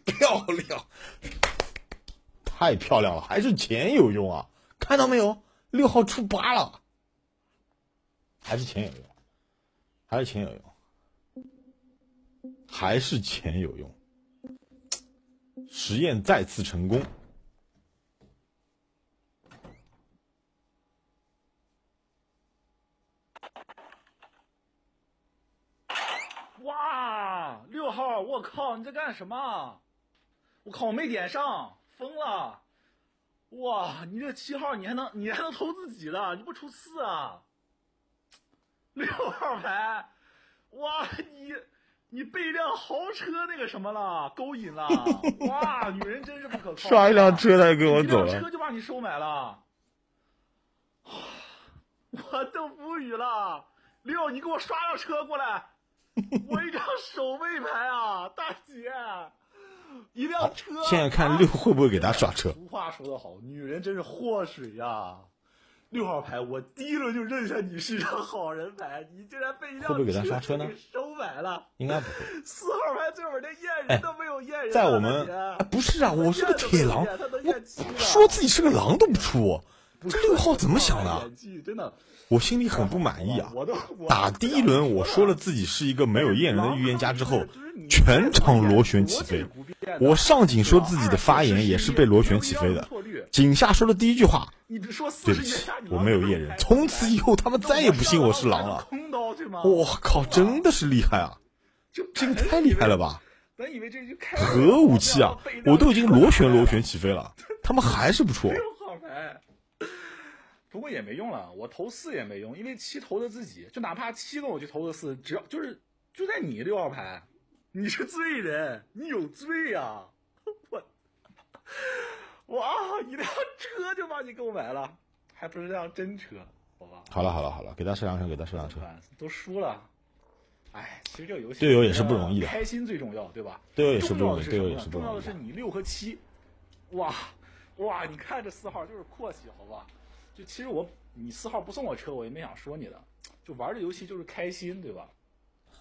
A: 漂亮，太漂亮了！还是钱有用啊！看到没有，六号出八了，还是钱有用，还是钱有用，还是钱有用。实验再次成功。
D: 哇，六号，我靠，你在干什么？我靠，我没点上，疯了！哇，你这七号你还能你还能投自己的，你不出四啊？六号牌，哇，你你被一辆豪车那个什么了，勾引了！哇，女人真是不可靠！
A: 刷一辆车他就跟我走了，
D: 车就把你收买了，我都无语了。六，你给我刷辆车过来，我一张守卫牌啊，大姐。一辆车，
A: 现在看六会不会给他刷车？
D: 俗话说得好，女人真是祸水呀！六号牌，我第一轮就认下你是一张好人牌，你竟然被一辆
A: 会不会给他刷车呢
D: 给收买了。
A: 应该不会。
D: 四号牌最后连验人都没有验人啊，
A: 在我们不是啊，我是个铁狼，说自己是个狼都不出，这六号怎么想的？我心里很不满意啊
D: 我都！
A: 打第一轮我说了自己是一个没有验人的预言家之后，全场螺旋起飞。我上井说自己的发言也是被螺旋起飞的。井下说的第一句话，对不起，我没有验人。从此以后他们再也不信我是狼了。我靠，真的是厉害啊！这个太厉害了吧！
D: 咱以为这就开
A: 核武器啊！我都已经螺旋螺旋起飞了，他们还是不出。
D: 六号牌，不过也没用了，我投四也没用，因为七投的自己，就哪怕七跟我去投的四，只要就是就在你六号牌，你是罪人，你有罪呀、我，哇，一辆车就把你购买了，还不是辆真车，好吧？
A: 好了好了好了，给他射两车，给他射两车。
D: 都输了，哎，其实这个游戏
A: 队友也是不容易的
D: 开心最重要，对吧？
A: 队友也是不容易，队？友也是不容易
D: 重要的。是你六和七，哇哇！你看这四号就是阔气，好吧？就其实我你四号不送我车，我也没想说你的，就玩这游戏就是开心，对吧？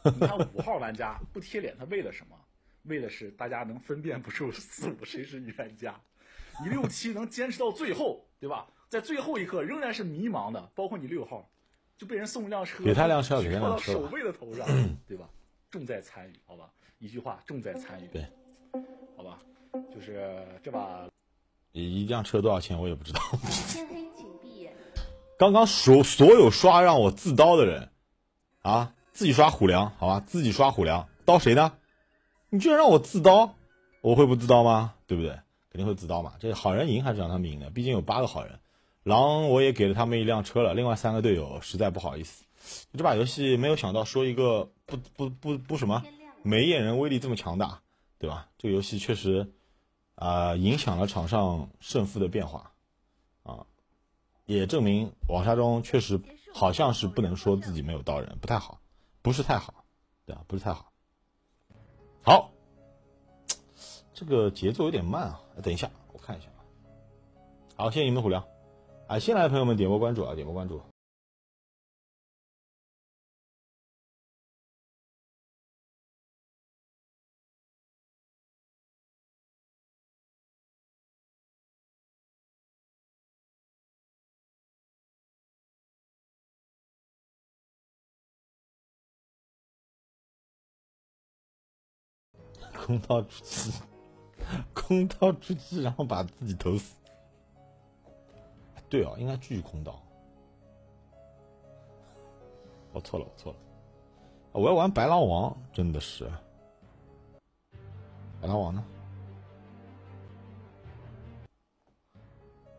D: 你看 五号玩家不贴脸，他为了什么？为的是大家能分辨不出四五谁是预言家。你六七能坚持到最后，对吧？在最后一刻仍然是迷茫的，包括你六号，就被人送一辆车，
A: 给他辆车给他辆车吧
D: 守卫的头上，对吧？重在参与，好吧？一句话，重在参与，
A: 对，
D: 好吧？就是这把
A: 一辆车多少钱我也不知道。刚刚所所有刷让我自刀的人，啊，自己刷虎粮，好吧，自己刷虎粮，刀谁呢？你居然让我自刀，我会不自刀吗？对不对？肯定会自刀嘛。这好人赢还是让他们赢的，毕竟有八个好人。狼我也给了他们一辆车了，另外三个队友实在不好意思。这把游戏没有想到说一个不不不不什么没验人威力这么强大，对吧？这个游戏确实啊、影响了场上胜负的变化。也证明网杀中确实好像是不能说自己没有刀人，不太好，不是太好，对啊，不是太好。好，这个节奏有点慢啊，等一下我看一下啊。好，谢谢你们的虎粮，啊，新来的朋友们点波关注啊，点波关注。空刀出击，空刀出击，然后把自己投死。对哦，应该继续空刀。我错了，我错了。我要玩白狼王，真的是。白狼王呢？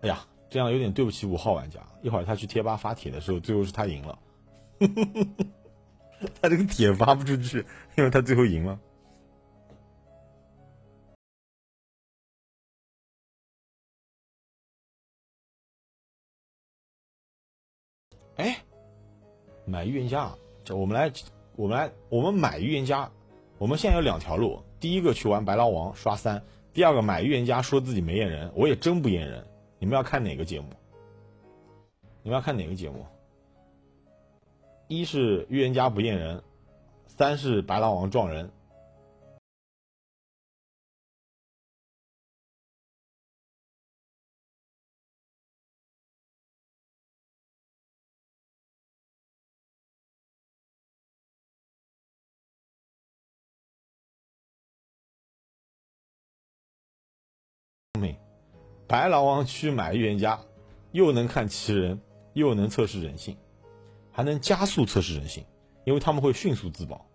A: 哎呀，这样有点对不起五号玩家。一会儿他去贴吧发帖的时候，最后是他赢了。他这个帖发不出去，因为他最后赢了。买预言家，这我们来，我们来，我们买预言家。我们现在有两条路，第一个去玩白狼王刷三，第二个买预言家说自己没验人，我也真不验人。你们要看哪个节目？你们要看哪个节目？一是预言家不验人，三是白狼王撞人。白狼王去买预言家，又能看奇人，又能测试人性，还能加速测试人性，因为他们会迅速自保。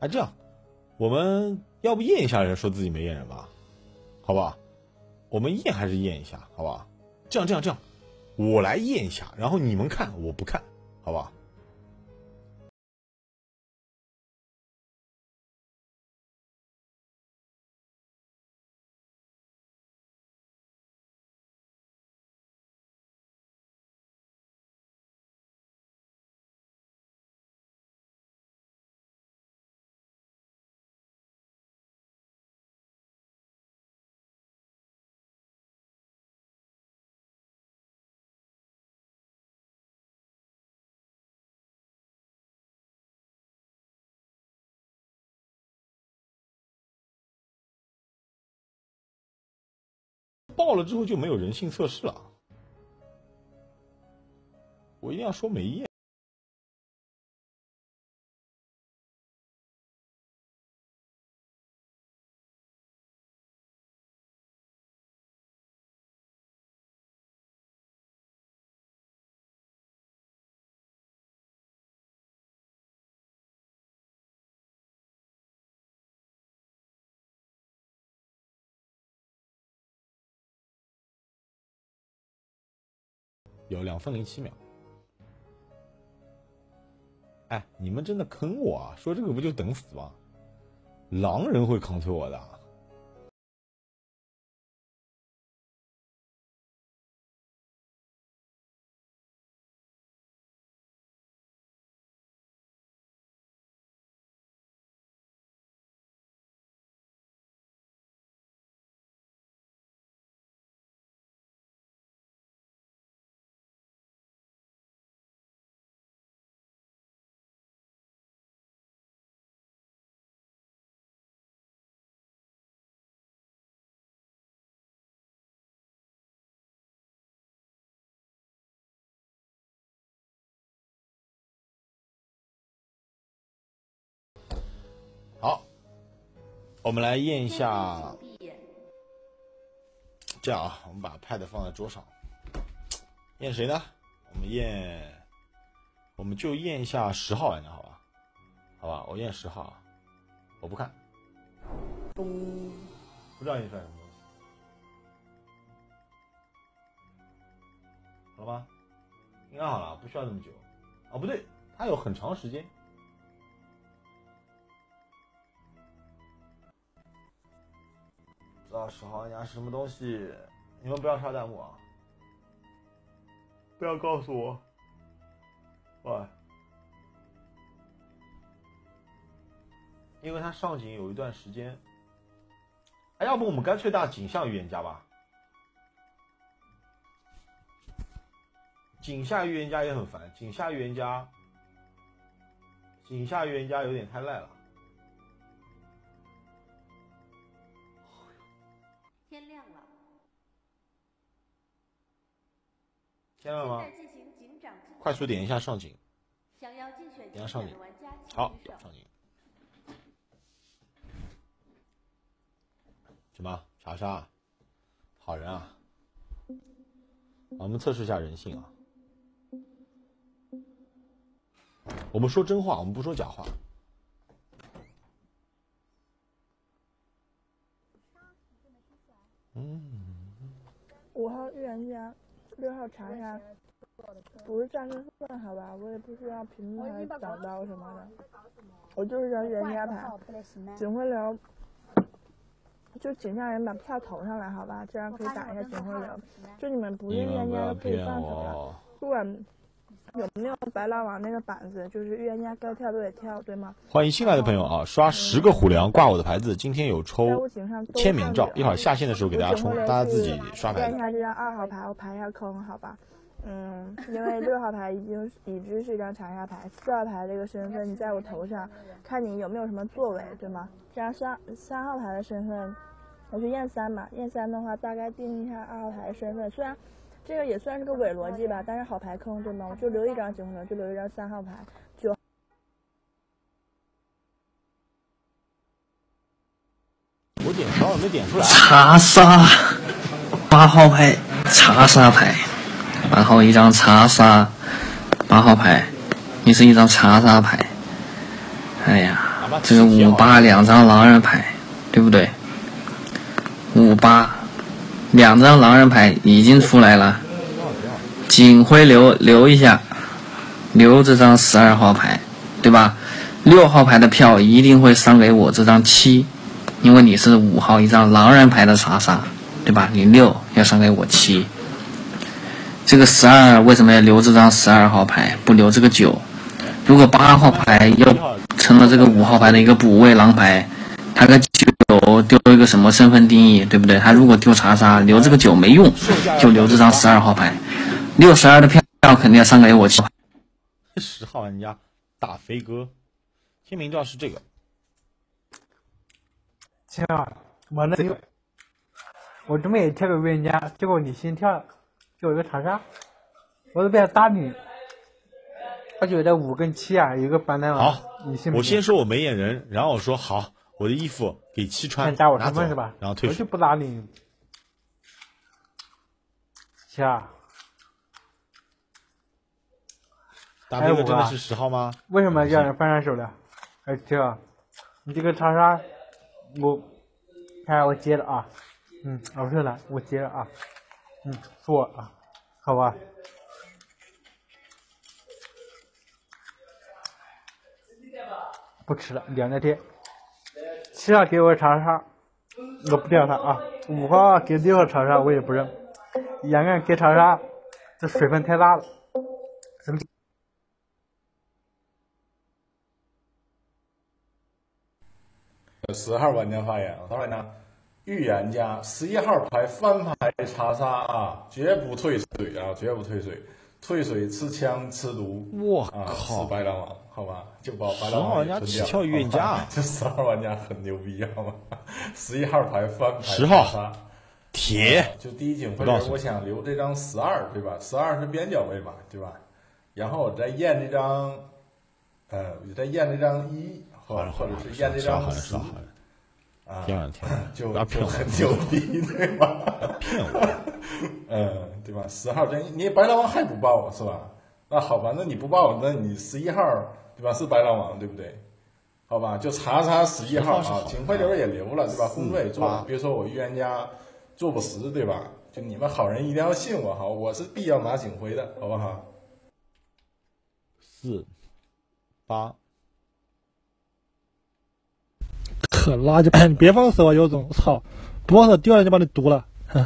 A: 哎，这样，我们要不验一下人说自己没验人吧？好不好？我们验还是验一下，好不好？这样，这样，这样，我来验一下，然后你们看，我不看，好不好？爆了之后就没有人性测试了。我一定要说没验。有两分零七秒。哎，你们真的坑我啊！说这个不就等死吗？狼人会扛推我的。我们来验一下。这样啊，我们把 pad 放在桌上，验谁呢？我们验，我们就验一下十号玩家，好吧？好吧，我验十号啊，我不看。咚，不知道验出来什么东西，好了吗？应该好了，不需要那么久。哦，不对，它有很长时间。不知道十号玩家是什么东西，你们不要刷弹幕啊！不要告诉我，喂，因为他上井有一段时间。哎，要不我们干脆打井下预言家吧？井下预言家也很烦，井下预言家，井下预言家有点太赖了。
K: 天亮了
A: 吗
K: 现？在进行警长
A: 快速点一下上警，
K: 想要竞选
A: 点下上井
K: 警
A: 好，上警。什么查杀？好人啊！我们测试一下人性啊。我们说真话，我们不说假话。嗯，
O: 五号预言家，六号查一下，不是战身份好吧？我也不需要屏幕还找到什么的，我就是要预言家牌，警徽流，就警下人把票投上来好吧？这样可以打一下警徽流。就你们不是
A: 你
O: 预言家
A: 们不要骗
O: 就可以放手了，。不管有没有白狼王那个板子，就是预言家该跳都得跳，对吗？
A: 欢迎新来的朋友啊！刷十个虎粮挂我的牌子，今天有抽签名照一会儿下线的时候给大家冲，大家自己刷牌
O: 看。一下这张二号牌，我排一下坑，好吧？嗯，因为六号牌已经已知是一张查杀牌，四号牌这个身份你在我头上，看你有没有什么作为，对吗？这张三三号牌的身份，我去验三嘛，验三的话大概定一下二号牌的身份，虽然这个也算是个伪逻辑吧，但是好牌坑，对吗？我就留一张警徽流，就留一张三号牌，九
A: 我点到了没点出来？
P: 查杀，八号牌查杀牌，然后一张查杀，八号牌，你是一张查杀牌。哎呀，这个五八两张狼人牌，对不对？五八两张狼人牌已经出来了，警徽留留一下，留这张十二号牌，对吧？六号牌的票一定会上给我这张七，因为你是五号一张狼人牌的查杀，对吧？你六要上给我七。这个十二为什么要留这张十二号牌，不留这个九？如果八号牌要成了这个五号牌的一个补位狼牌，他个九丢一个什么身份定义，对不对？他如果丢查杀，留这个九没用，就留这张十二号牌。六十二的票肯定要上给我七。
A: 十号玩家大飞哥，签名照是这个。
Q: 亲啊，我那有，我准备跳个预言家，结果你先跳，给我一个查杀，我都不想打你。我觉得五跟七啊有个板凳
A: 好，
Q: 你信？
A: 我先说我没验人，然后我说好，我的衣服给七穿，
Q: 想加我身份是吧？
A: 然后退出
Q: 我就。不打你。七啊，
A: 大飞哥真的是十号吗？
Q: 为什么让人翻上手了？哎，七啊，你这个叉叉，我看我接了啊，嗯，我是来，我接着啊，嗯，是我啊，好吧。不吃了，两两天，七号给我查杀，我不调他啊。五号给六号查杀，我也不认。两个人给查杀，这水分太大了。什么？
R: 十号玩家发言，他说呢，预言家十一号牌翻牌查杀啊，绝不退水啊，绝不退水，退水吃枪吃毒。
A: 我
R: 靠，是白狼王，好吧，就把白狼王
A: 玩家起跳预言家，
R: 这十号玩家很牛逼，好吧？十一号牌翻牌
A: 十号。铁。
R: 就第一警徽人，我想留这张十二，对吧？十二是边角位嘛，对吧？然后我再验这张，呃，我再验这张一，或或者是验这张十啊，
A: 天
R: 就就很牛逼，对吧？
A: 骗我，
R: 嗯，对吧？十号真，你白狼王还不报是吧？那好吧，那你不报，那你十一号对吧？是白狼王对不对？好吧，就查查十一号啊，警徽流也留了对吧？工作也做了，别说我预言家做不实对吧？就你们好人一定要信我哈，我是必要拿警徽的，好不好？
A: 四八
S: 可垃圾！你别放手啊，有种！操，不放手第二天就把你毒了，哼！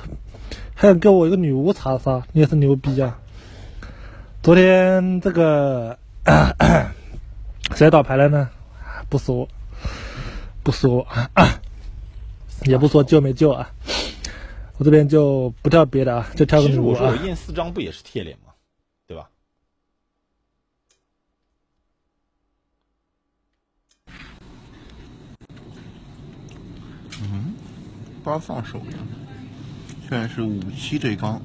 S: 还想给我一个女巫查杀，你也是牛逼啊！昨天这个谁打牌了呢？不说，不说，也不说救没救啊！我这边就不跳别的啊，就跳个女巫啊
A: 我说我。验四张不也是贴脸吗？对吧？
T: 嗯，八放手呀，现在是五七对刚，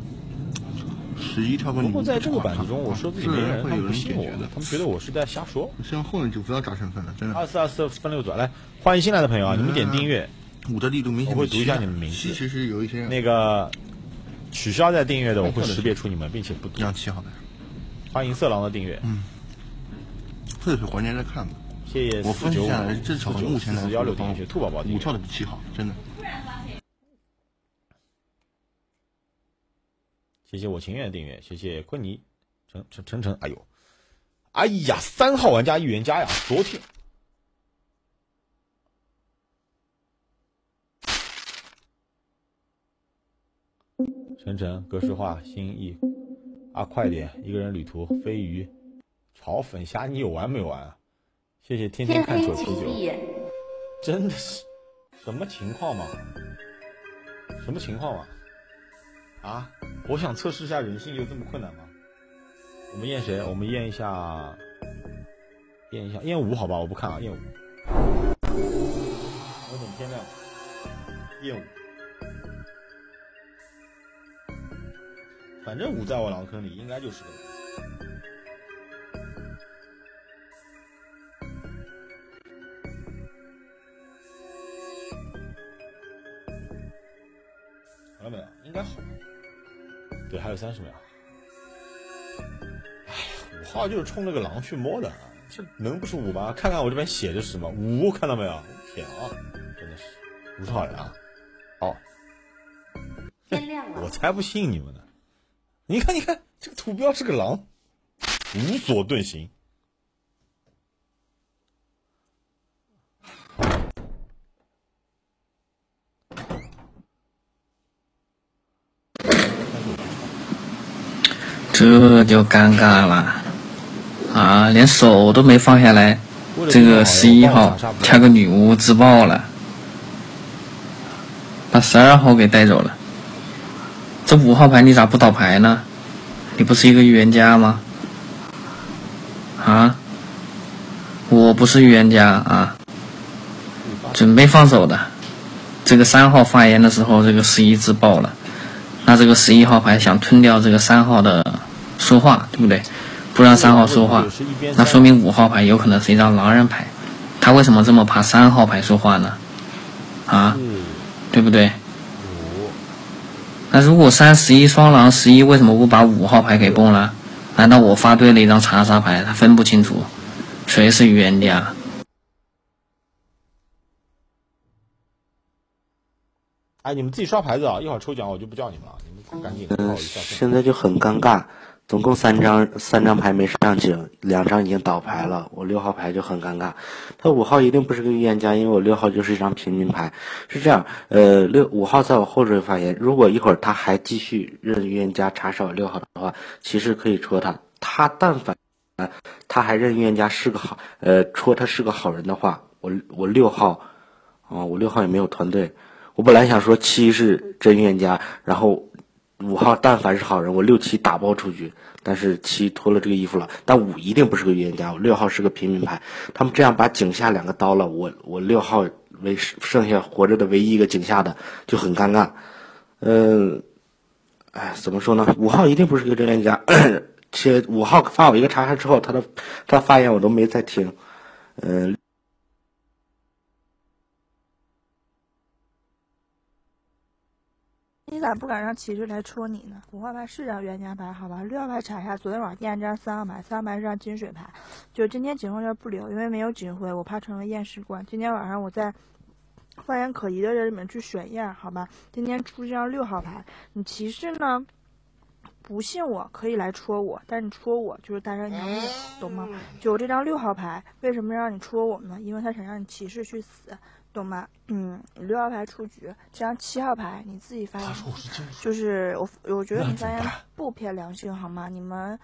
T: 十一跳个女。
A: 不过在这个版子中，我说自己没人，
T: 会有人
A: 不信我
T: 解决的，
A: 他们觉得我是在瞎说。
T: 像后面就不要炸身份了，真的。
A: 二四二四分六组，来欢迎新来的朋友啊！你们点订阅，
T: 五的力度明显
A: 我会读一下你们名字。
T: 其实有一些
A: 那个取消在订阅的，我会识别出你们，并且不读。
T: 让七号的。
A: 欢迎色狼的订阅，
T: 嗯，这是环节在看吧。
A: 谢谢
T: 我分析下来，至少目前来
A: 四幺六订阅，兔宝宝
T: 五跳的比七好，真的。
A: 谢谢我情愿的订阅，谢谢昆尼陈陈陈陈，哎呦，哎呀，三号玩家预言家呀，昨天晨晨格式化心意啊，快点，一个人旅途飞鱼炒粉虾，你有完没完啊？谢谢天天看手啤酒，真的是什么情况嘛？什么情况吗？啊，我想测试一下人性，就这么困难吗？我们验谁？我们验一下，验一下，验五好吧？我不看啊，验五。我等天亮，验五。反正五在我狼坑里，应该就是个。好了没有？应该好。对，还有三十秒。哎呀，五号就是冲着个狼去摸的，这能不是五吗？看看我这边写的是什么五，看到没有？天啊，真的是五十号人啊！哦，
K: 天亮了，
A: 我才不信你们呢！你看，你看，这个图标是个狼，无所遁形。
P: 这就尴尬了啊！连手都没放下来，这个十一号跳个女巫自爆了，把十二号给带走了。这五号牌你咋不倒牌呢？你不是一个预言家吗？啊？我不是预言家啊，准备放手的。这个三号发言的时候，这个十一自爆了，那这个十一号牌想吞掉这个三号的说话，对不对？不让三号说话，那说明五号牌有可能是一张狼人牌。他为什么这么怕三号牌说话呢？啊，对不对？那如果三十一双狼十一为什么不把五号牌给崩了？难道我发对了一张查杀牌，他分不清楚谁是预言家？
A: 哎，你们自己刷牌子啊！一会儿抽奖我就不叫你们了，你们赶紧报一下。
U: 现在就很尴尬，总共三张三张牌没上警，两张已经倒牌了，我六号牌就很尴尬。他五号一定不是个预言家，因为我六号就是一张平民牌。是这样，呃，六五号在我后缀发言，如果一会儿他还继续认预言家查杀我六号的话，其实可以戳他。他但凡他还认预言家是个好，呃，戳他是个好人的话，我我六号，啊，我六号也没有团队。我本来想说七是真预言家，然后五号但凡是好人，我六七打包出局。但是七脱了这个衣服了，但五一定不是个预言家，我六号是个平民牌。他们这样把井下两个刀了，我我六号为剩下活着的唯一一个井下的就很尴尬。嗯，哎，怎么说呢？五号一定不是个预言家。且五号发我一个查查之后，他的他发言我都没再听。嗯。
V: 咋不敢让骑士来戳你呢？五号牌是张冤家牌，好吧？六号牌查一下，昨天晚上验这张三号牌，三号牌是张金水牌。就今天警徽这不留，因为没有警徽，我怕成为验尸官。今天晚上我在发言可疑的人里面去选验，好吧？今天出这张六号牌，你骑士呢？不信我可以来戳我，但是你戳我就是大山娘我，懂吗？就这张六号牌，为什么让你戳我呢？因为他想让你骑士去死。懂吗？嗯，六号牌出局，这张七号牌你自己发言，就是我，我觉得你发言不偏良性，好吗？你们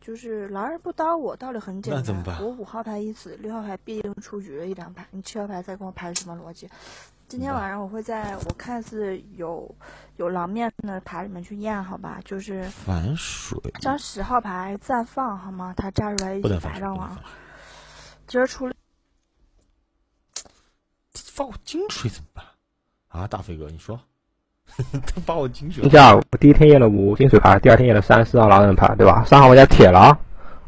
V: 就是狼人不刀我，道理很简单。我五号牌一死，六号牌必定出局的一张牌，你七号牌再跟我排什么逻辑？今天晚上我会在我看似有有狼面的牌里面去验，好吧？就是
A: 反水，
V: 张十号牌暂放，好吗？他炸出来一白狼王，今儿出。
A: 发我金水怎么办？啊，大飞哥，你说，他发我金水。
W: 你像我第一天验了五金水牌，第二天验了三四张狼人牌，对吧？三号玩家铁狼，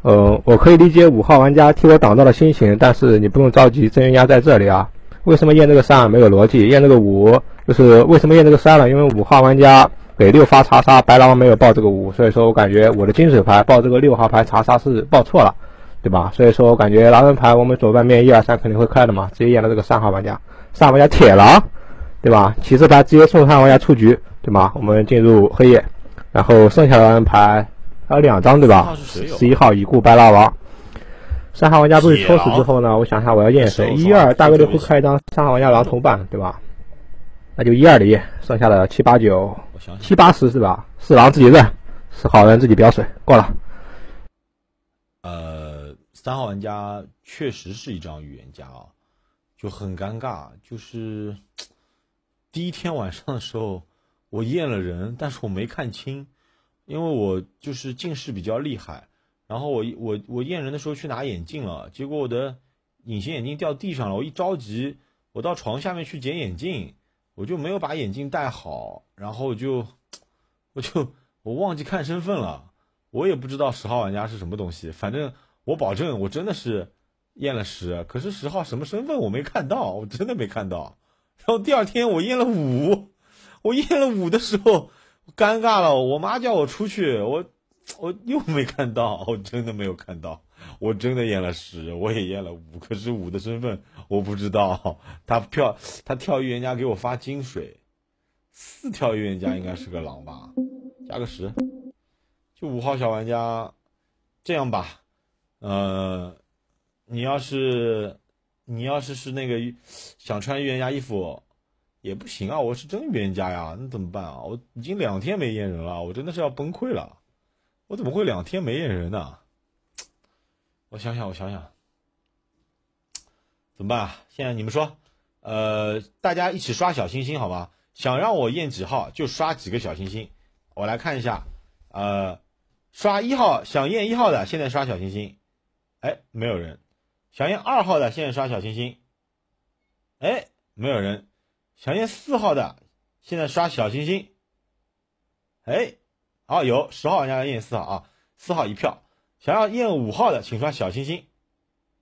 W: 呃，我可以理解五号玩家替我挡刀的心情，但是你不用着急，真冤家在这里啊。为什么验这个三没有逻辑？验这个五就是为什么验这个三了？因为五号玩家给六发查杀，白狼没有报这个五，所以说我感觉我的金水牌报这个六号牌查杀是报错了，对吧？所以说我感觉狼人牌我们左半面一二三肯定会开的嘛，直接验了这个三号玩家。上玩家铁狼，对吧？骑士牌直接送上玩家出局，对吗？我们进入黑夜，然后剩下的牌还有两张，对吧？十一号已故白拉王，三号玩家被戳死之后呢？我想一下，我要验谁？一二大概率会开一张三号玩家狼同伴，对吧？那就一二的验，剩下的七八九七八十是吧？四狼自己认，是好人自己标水，过了。
A: 呃，三号玩家确实是一张预言家啊。就很尴尬，就是 第一天晚上的时候，我验了人，但是我没看清，因为我就是近视比较厉害。然后我我我验人的时候去拿眼镜了，结果我的隐形眼镜掉地上了。我一着急，我到床下面去捡眼镜，我就没有把眼镜戴好，然后就我就我忘记看身份了，我也不知道十号玩家是什么东西，反正我保证我真的是。验了十，可是十号什么身份我没看到，我真的没看到。然后第二天我验了五，我验了五的时候尴尬了，我妈叫我出去，我我又没看到，我真的没有看到。我真的验了十，我也验了五，可是五的身份我不知道。他票他跳预言家给我发金水，四跳预言家应该是个狼吧，加个十。就五号小玩家，这样吧，呃。你要是，你要是是那个想穿预言家衣服，也不行啊！我是真预言家呀，那怎么办啊？我已经两天没验人了，我真的是要崩溃了。我怎么会两天没验人呢？我想想，我想想，怎么办啊？现在你们说，呃，大家一起刷小心心好吧？想让我验几号就刷几个小心心。我来看一下，呃，刷一号想验一号的，现在刷小心心。哎，没有人。想验二号的，现在刷小心心。哎，没有人。想验四号的，现在刷小心心。哎，好有十号玩家验四号啊，四号一票。想要验五号的，请刷小心心。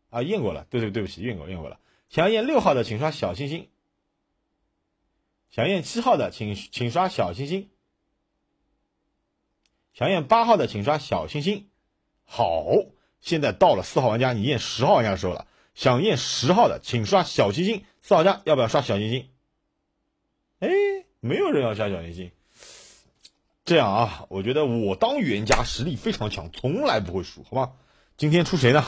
A: 啊，验过了，对对对不起，验过验过了。想要验六号的，请刷小心心。想验七号的，请请刷小心心。想验八号的，请刷小心心。好。现在到了四号玩家，你验十号玩家的时候了。想验十号的，请刷小心心。四号玩家要不要刷小心心？哎，没有人要刷小心心。这样啊，我觉得我当预言家实力非常强，从来不会输，好吧？今天出谁呢？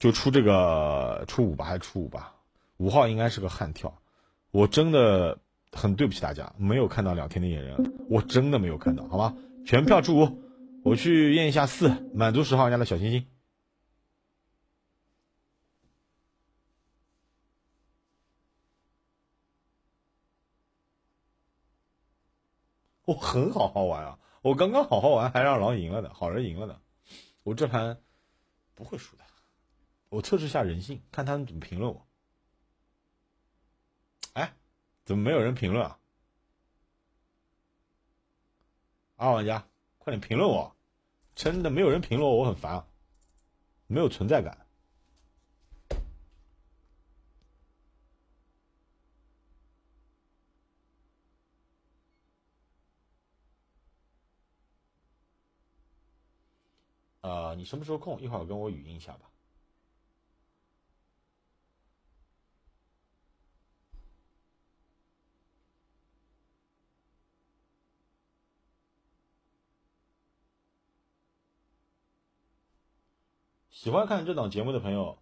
A: 就出这个出五吧，还是出五吧？五号应该是个悍跳，我真的很对不起大家，没有看到两天的野人，我真的没有看到，好吧？全票出五，我去验一下四，满足十号玩家的小心心。我很好好玩啊！我刚刚好好玩，还让狼赢了的，好人赢了的。我这盘不会输的。我测试下人性，看他们怎么评论我。哎，怎么没有人评论啊？二玩家，快点评论我！真的没有人评论我，我很烦啊，没有存在感。呃，你什么时候空？一会儿跟我语音一下吧。喜欢看这档节目的朋友，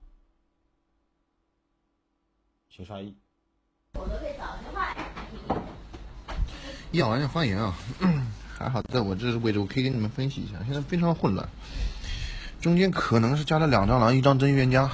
A: 请刷一。
T: 一号玩家发言啊，还好在我这个位置，我可以给你们分析一下。现在非常混乱，中间可能是加了两张狼，一张真预言家。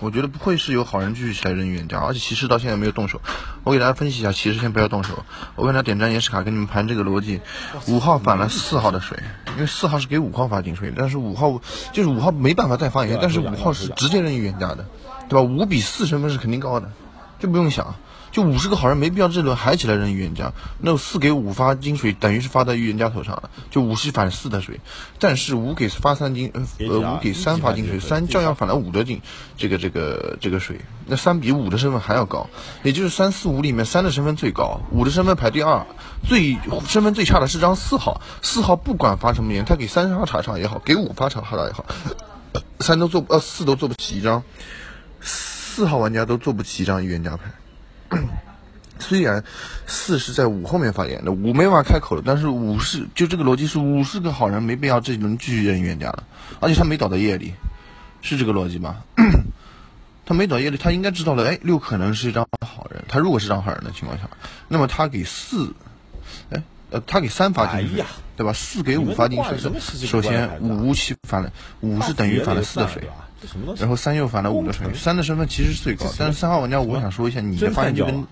T: 我觉得不会是有好人继续起来扔预言家，而且骑士到现在没有动手。我给大家分析一下，骑士先不要动手。我给大家点张岩石卡，给你们盘这个逻辑。五号反了四号的水，因为四号是给五号发金水，但是五号就是五号没办法再发言，但是五号是直接扔预言家的，对吧？五比四身份是肯定高的，这不用想。就五十个好人没必要这轮还起来扔预言家，那四给五发金水等于是发在预言家头上了，就五是反四的水，但是五给发三金，呃五给三发金水，三照样反了五的金，这个这个这个水，那三比五的身份还要高，也就是三四五里面三的身份最高，五的身份排第二，最身份最差的是张四号，四号不管发什么言，他给三发查查也好，给五发查查也好，三都做呃四都做不起一张，四号玩家都做不起一张预言家牌。虽然四是在五后面发言的，五没法开口了，但是五是就这个逻辑是五是个好人，没必要这轮继续认预言家了，而且他没倒在夜里，是这个逻辑吧？他没倒夜里，他应该知道了，哎，六可能是一张好人，他如果是张好人的情况下，那么他给四，哎，呃，他给三发金水，对吧？四给五发金水，首先五七反了，五是等于反了四的水。然后三又反了五的水，三的身份其实是最高，但是三号玩家，我想说一下，你的发言就跟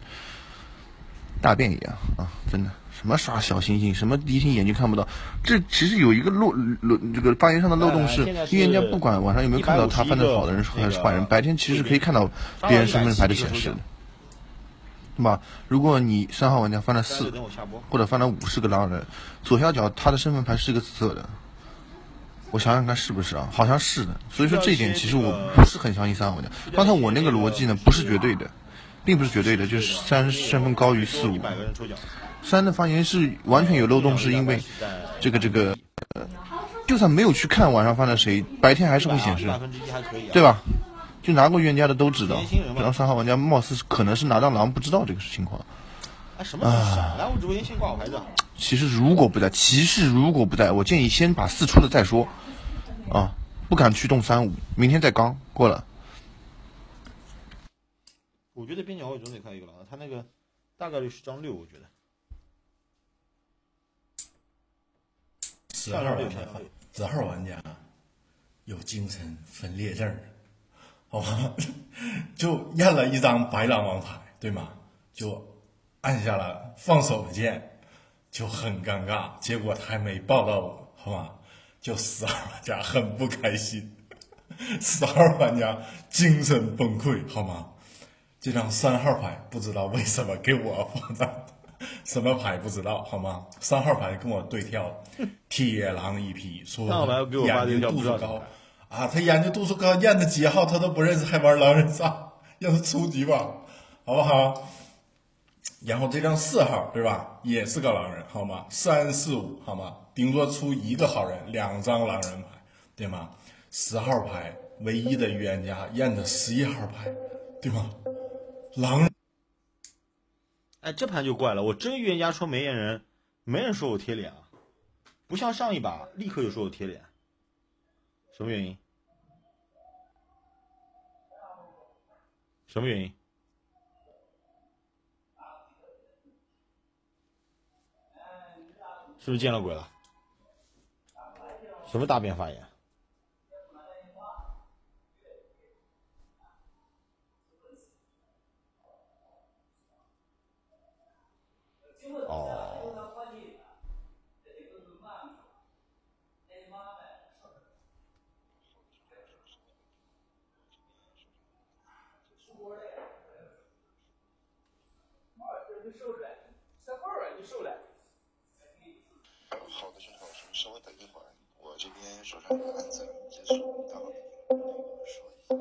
T: 大便一样啊，真的，什么刷小星星，什么第一天眼睛看不到，这其实有一个漏漏这个发言上的漏洞是，预言家不管晚上有没有看到他翻的好的人还是坏人，白天其实可以看到别人身份牌的显示的，对吧？如果你三号玩家翻了四，或者翻了五是个狼人，左下角他的身份牌是个紫色的。我想想看是不是啊？好像是的。所以说这一点其实我不是很相信三号玩家。刚才我那个逻辑呢，不是绝对的，并不是绝对的，就是三身份高于四五。三的发言是完全有漏洞，是因为这个这个，就算没有去看晚上翻的谁，白天还是会显示，对吧？就拿过冤家的都知道，然后三号玩家貌似可能是拿到狼，不知道这个情况。
A: 啊，什么啊？来我直播间先挂我牌子。
T: 骑士如果不在，骑士如果不在，我建议先把四出了再说。啊，不敢去动三五，明天再刚过了。
A: 我觉得边角位总得开一个了，他那个大概率是张六，我觉得。
R: 十号玩家，十号玩家有精神分裂症，好吧？就验了一张白狼王牌，对吗？就按下了放手的键，就很尴尬。结果他还没抱到我，好吧？就十二玩家很不开心，十号玩家精神崩溃，好吗？这张三号牌不知道为什么给我放的，什么牌不知道，好吗？三号牌跟我对跳，铁狼一匹，说眼睛度数高啊，他眼睛度数高，验的几号他都不认识，还玩狼人杀，让他出局吧，好不好？然后这张四号对吧，也是个狼人，好吗？三四五，好吗？顶多出一个好人，两张狼人牌，对吗？十号牌唯一的预言家验的十一号牌，对吗？狼，
A: 哎，这盘就怪了，我真预言家说没验人，没人说我贴脸啊，不像上一把立刻就说我贴脸，什么原因？什么原因？是不是见了鬼了？什么大便发炎？哦，
X: 好的，兄弟好，稍微等一会儿，我这边手上有案子，结束，待会儿给你说一下。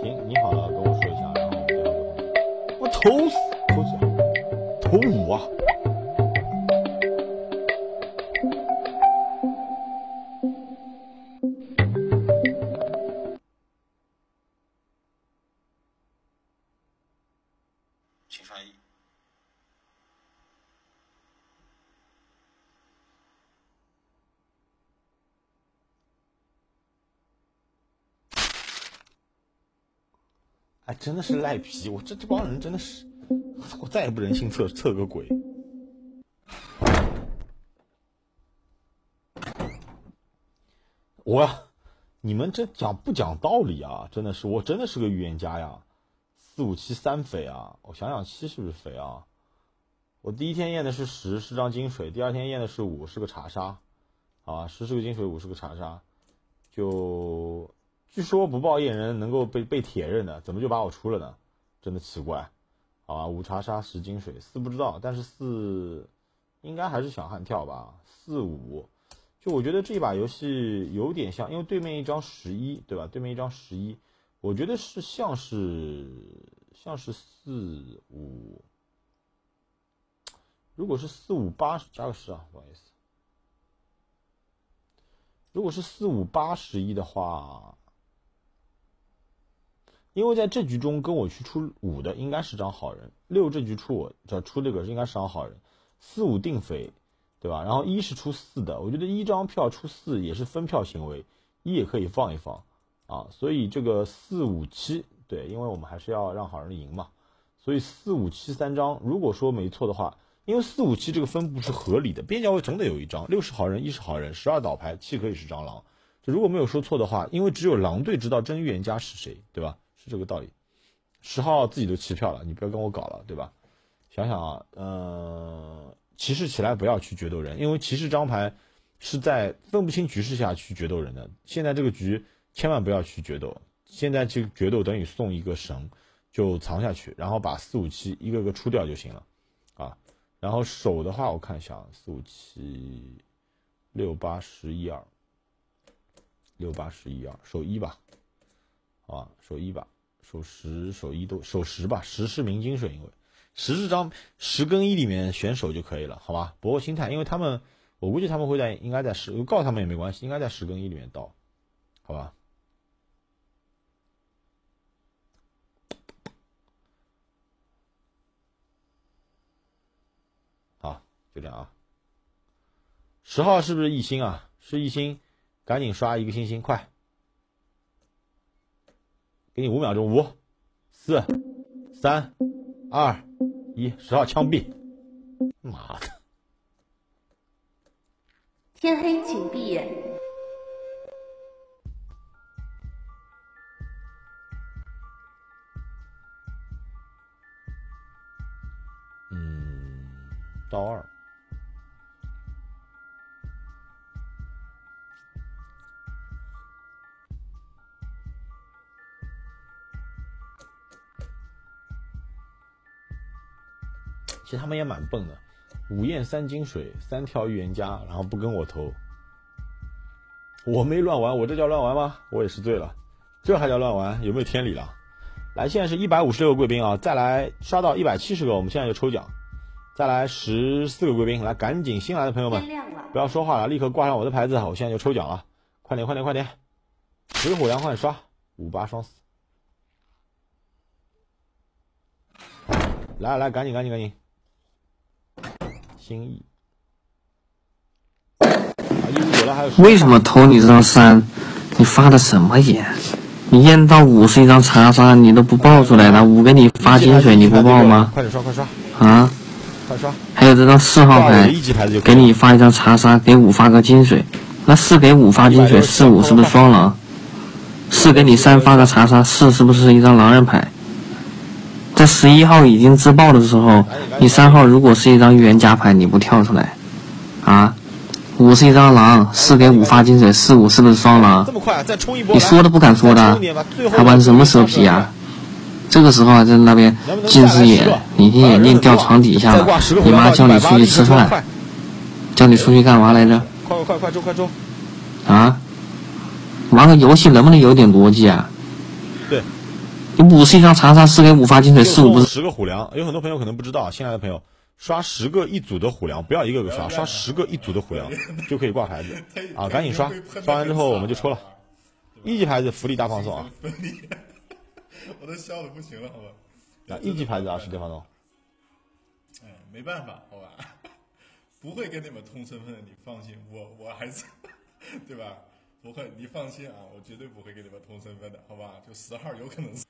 A: 行，你好了，跟我说一下，然后我们就我头死投几？投五啊！
X: 请翻译。
A: 哎，真的是赖皮！我这这帮人真的是，我再也不忍心测测个鬼。我，你们这讲不讲道理啊？真的是，我真的是个预言家呀！四五七三肥啊！我想想七是不是肥啊？我第一天验的是十，是张金水；第二天验的是五，是个查杀。啊，十是个金水，五是个查杀。就据说不报验人能够被被铁刃的，怎么就把我出了呢？真的奇怪。啊，五查杀，十金水，四不知道，但是四应该还是小悍跳吧？四五，就我觉得这一把游戏有点像，因为对面一张十一，对吧？对面一张十一，我觉得是像是像是四五，如果是四五八加个十啊，不好意思，如果是四五八十一的话，因为在这局中跟我去出五的应该是张好人，六这局出我这出这个应该是张好人，四五定匪，对吧？然后一是出四的，我觉得一张票出四也是分票行为，一也可以放一放啊，所以这个四五七对，因为我们还是要让好人赢嘛，所以四五七三张，如果说没错的话，因为四五七这个分布是合理的，边角位总得有一张，六是好人，一是好人，十二倒牌，七可以是张狼，就如果没有说错的话，因为只有狼队知道真预言家是谁，对吧？是这个道理。十号自己都弃票了，你不要跟我搞了，对吧？想想啊，呃，骑士起来不要去决斗人，因为骑士这张牌是在分不清局势下去决斗人的。现在这个局千万不要去决斗，现在这个决斗等于送一个神，就藏下去，然后把四五七一个个出掉就行了，啊。然后手的话，我看一下，四五七六八十一二，六八十一二，手一吧，啊，守，一吧。守十、守一都守十吧，十是明金水，因为十是张十跟一里面选手就可以了，好吧？博沃心态，因为他们我估计他们会在应该在十，我告诉他们也没关系，应该在十跟一里面到，好吧？好，就这样啊。十号是不是一星啊？是一星，赶紧刷一个星星，快！给你五秒钟，五、四、三、二、一，十号枪毙！妈的！
K: 天黑请闭眼。
A: 嗯，到二。其实他们也蛮笨的，五验三金水，三条预言家，然后不跟我投。我没乱玩，我这叫乱玩吗？我也是醉了，这还叫乱玩？有没有天理了？来，现在是一百五十六个贵宾啊，再来刷到一百七十个，我们现在就抽奖。再来十四个贵宾，来，赶紧新来的朋友们，不要说话了，立刻挂上我的牌子，我现在就抽奖了，快点快点快点，水火凉换刷，五八双四，来来，赶紧赶紧赶紧。
P: 为什么偷你这张三？你发的什么言？你验到五是一张查杀，你都不报出来了，五给你发金水你不报吗？
A: 快点刷快刷
P: 啊！
A: 快刷！
P: 还有这张四号牌，给你发一张查杀，给五发个金水，那四给五发金水，四五是不是双狼？四给你三发个查杀，四是不是一张狼人牌？在十一号已经自爆的时候，你三号如果是一张预言家牌，你不跳出来，啊？五是一张狼，四给五发金水，四五是不是双狼？
A: 这么快，再冲一波！
P: 你说都不敢说的，还玩什么蛇皮啊？这个时候还在那边近视眼，隐形眼镜掉床底下了。你妈叫你出去吃饭，叫你出去干嘛来着？
A: 快快快快周快周！
P: 啊？玩个游戏能不能有点逻辑啊？
A: 对。
P: 你五是一张长沙，四给五发金水，四五不是
A: 十个虎粮？有很多朋友可能不知道，新来的朋友。刷十个一组的虎粮，不要一个个刷，刷十个一组的虎粮 就可以挂牌子啊！赶紧刷，刷完之后我们就抽了。一级牌子福利大放送啊！
R: 我都笑的不行了，好吧？
A: 啊，一级牌子啊，是这方总。
R: 哎，没办法，好吧？不会跟你们通身份的，你放心，我我还是对吧？不会，你放心啊，我绝对不会跟你们通身份的，好吧？就十号有可能是。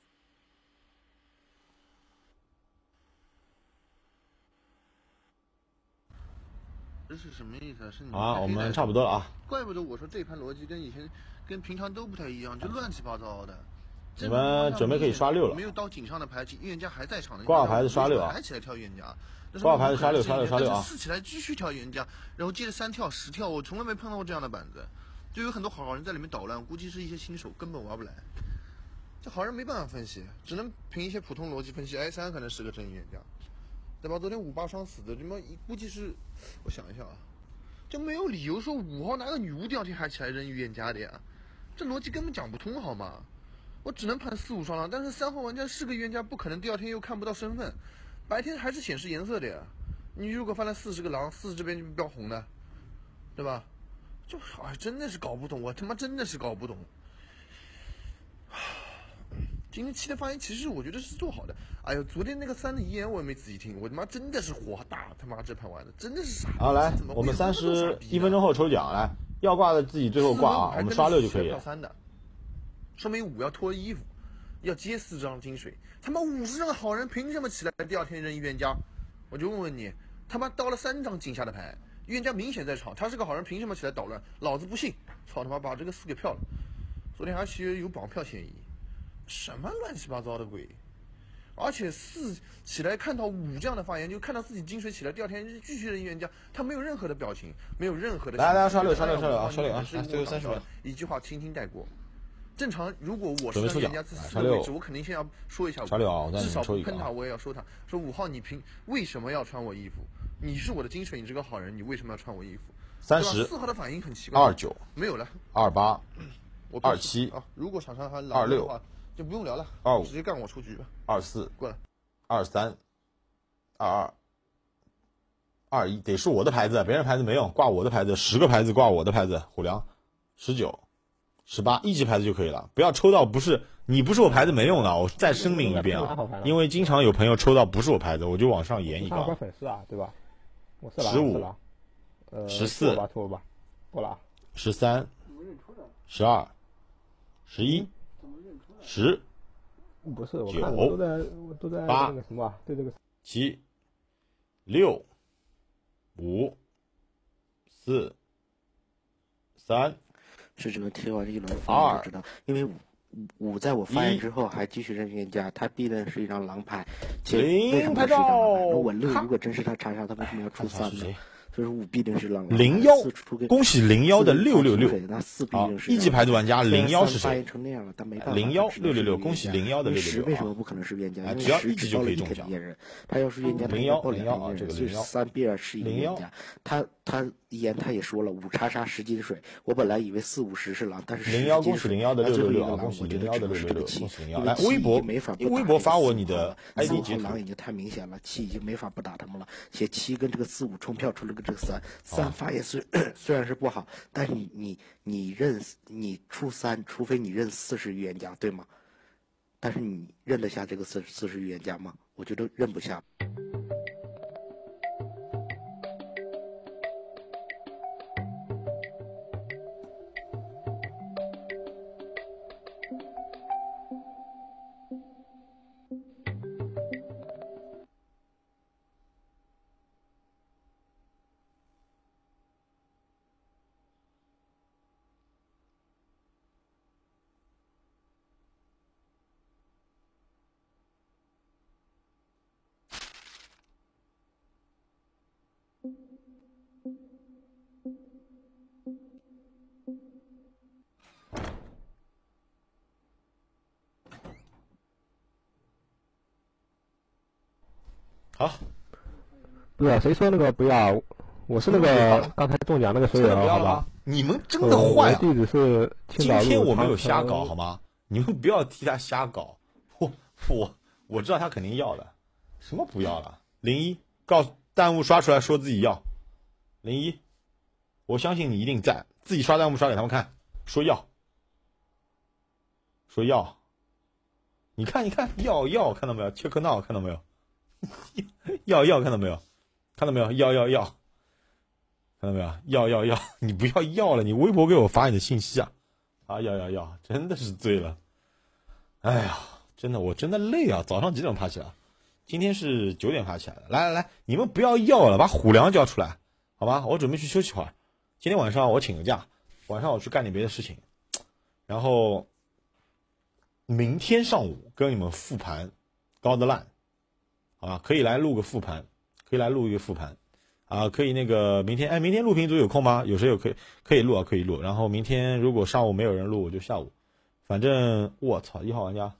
Y: 这是什么意思？是你
A: 啊，我们差不多了啊。
Y: 怪不得我说这盘逻辑跟以前、跟平常都不太一样，就乱七八糟的。
A: 你们准备可以刷六了。
Y: 没有到井上的牌，预言家还在场的。
A: 挂牌子刷六啊！
Y: 还起来跳预言家。
A: 挂牌子刷六，刷六，刷六啊！
Y: 四起来继续跳预言家，然后接着三跳、十跳，我从来没碰到过这样的板子。就有很多好人在里面捣乱，估计是一些新手根本玩不来。这好人没办法分析，只能凭一些普通逻辑分析。哎，三可能是个真预言家。对吧？昨天五八双死的，你们估计是，我想一下啊，就没有理由说五号拿个女巫第二天还起来扔预言家的呀，这逻辑根本讲不通好吗？我只能判四五双狼，但是三号玩家是个预言家，不可能第二天又看不到身份，白天还是显示颜色的呀。你如果翻了四十个狼，四十这边就标红的，对吧？就哎，真的是搞不懂，我他妈真的是搞不懂。今天七的发言其实我觉得是做好的。哎呦，昨天那个三的遗言我也没仔细听，我他妈真的是火大，他妈这盘玩的真的是傻。
A: 好，来，我们三十一分钟后抽奖，来要挂的自己最后挂啊，我们刷六就可以了。
Y: 三的，说明五要脱衣服，要接四张金水。他妈五十张好人凭什么起来第二天扔预言家？我就问问你，他妈刀了三张井下的牌，预言家明显在场，他是个好人，凭什么起来捣乱？老子不信！操他妈，把这个四给票了。昨天还其有绑票嫌疑。什么乱七八糟的鬼！而且四起来看到五这样的发言，就看到自己金水起来，第二天继续的预言家，他没有任何的表情，没有任何的。
A: 来来刷六刷六刷六啊刷六啊！最后三十
Y: 分，一句话轻轻带过。正常，如果我是预言家，四个位置，我肯定先要说一下。至少不喷他，我也要说他。说五号，你凭为什么要穿我衣服？你是我的金水，你是个好人，你为什么要穿我衣服？
A: 三十。
Y: 四号的反应很奇怪。
A: 二九。
Y: 没有了。
A: 二八。二七。
Y: 啊，如果场上还
A: 二六
Y: 的话。就不用聊了，
A: 二五
Y: 直接干我出局吧。
A: 二四
Y: 过来，
A: 二三，二二，二一，得是我的牌子，别人牌子没用，挂我的牌子，十个牌子挂我的牌子，虎粮，十九，十八，一级牌子就可以了，不要抽到不是你不是我牌子没用的，我再声明一遍啊，因为经常有朋友抽到不是我牌子，我就往上延一个。
W: 粉丝啊，对吧？
A: 十五，
W: 呃，
A: 十四，
W: 吧，错吧，过了。
A: 十三，十二，十一。十，
W: 不是，我看都在都在那个什么，对这个。
A: 七，六，五，四，三，
U: 是这个贴完一轮发言就知道，因为五五在我发言之后还继续扔预言家，他必然是一张狼牌，为什么是一张狼牌？那我六如果真是他查杀，他为什么要出三呢？就是五必定是狼
A: 零幺，恭喜零幺的六六六啊！一级牌的玩家零幺是谁？零幺六六六，恭喜零幺的六六六
U: 为什么不可能是冤家？
A: 只要一级就可以中奖。
U: 他要是冤家，
A: 零幺零幺啊，这个零幺
U: 三必然是一个冤家。他他。遗言他也说了五叉杀十金水，我本来以为四五十是狼，但是
A: 零幺恭喜零幺的六六六啊，恭喜零幺的六六六，恭喜零幺。来微博
U: 没法，
A: 微博发我你的 ID 截图。
U: 狼已经太明显了，七已经没法不打他们了。且七跟这个四五冲票出了个这个三，三发也是 虽然是不好，但是你你你认你出三，除非你认四十预言家对吗？但是你认得下这个四四十预言家吗？我觉得认不下。
A: 好，
W: 不是谁说那个不要？我是那个刚才中奖那个水友，好吧？
A: 你们真的坏啊！
W: 地址是
A: 今天我没有瞎搞，好吗？你们不要替他瞎搞。我我我知道他肯定要的，什么不要了？零一，告诉弹幕刷出来说自己要。零一，我相信你一定在，自己刷弹幕刷给他们看，说要，说要。你看，你看，要要看到没有？切克闹看到没有？要要看到没有？看到没有？要要要，看到没有？要要要，你不要要了，你微博给我发你的信息啊！啊，要要要，真的是醉了。哎呀，真的，我真的累啊！早上几点爬起来？今天是九点爬起来的。来来来，你们不要要了，把虎粮交出来，好吧？我准备去休息会儿。今天晚上我请个假，晚上我去干点别的事情，然后明天上午跟你们复盘高德烂，好吧？可以来录个复盘，可以来录一个复盘，啊，可以那个明天，哎，明天录屏组有空吗？有谁有可以可以录啊？可以录。然后明天如果上午没有人录，我就下午。反正我操，一号玩家，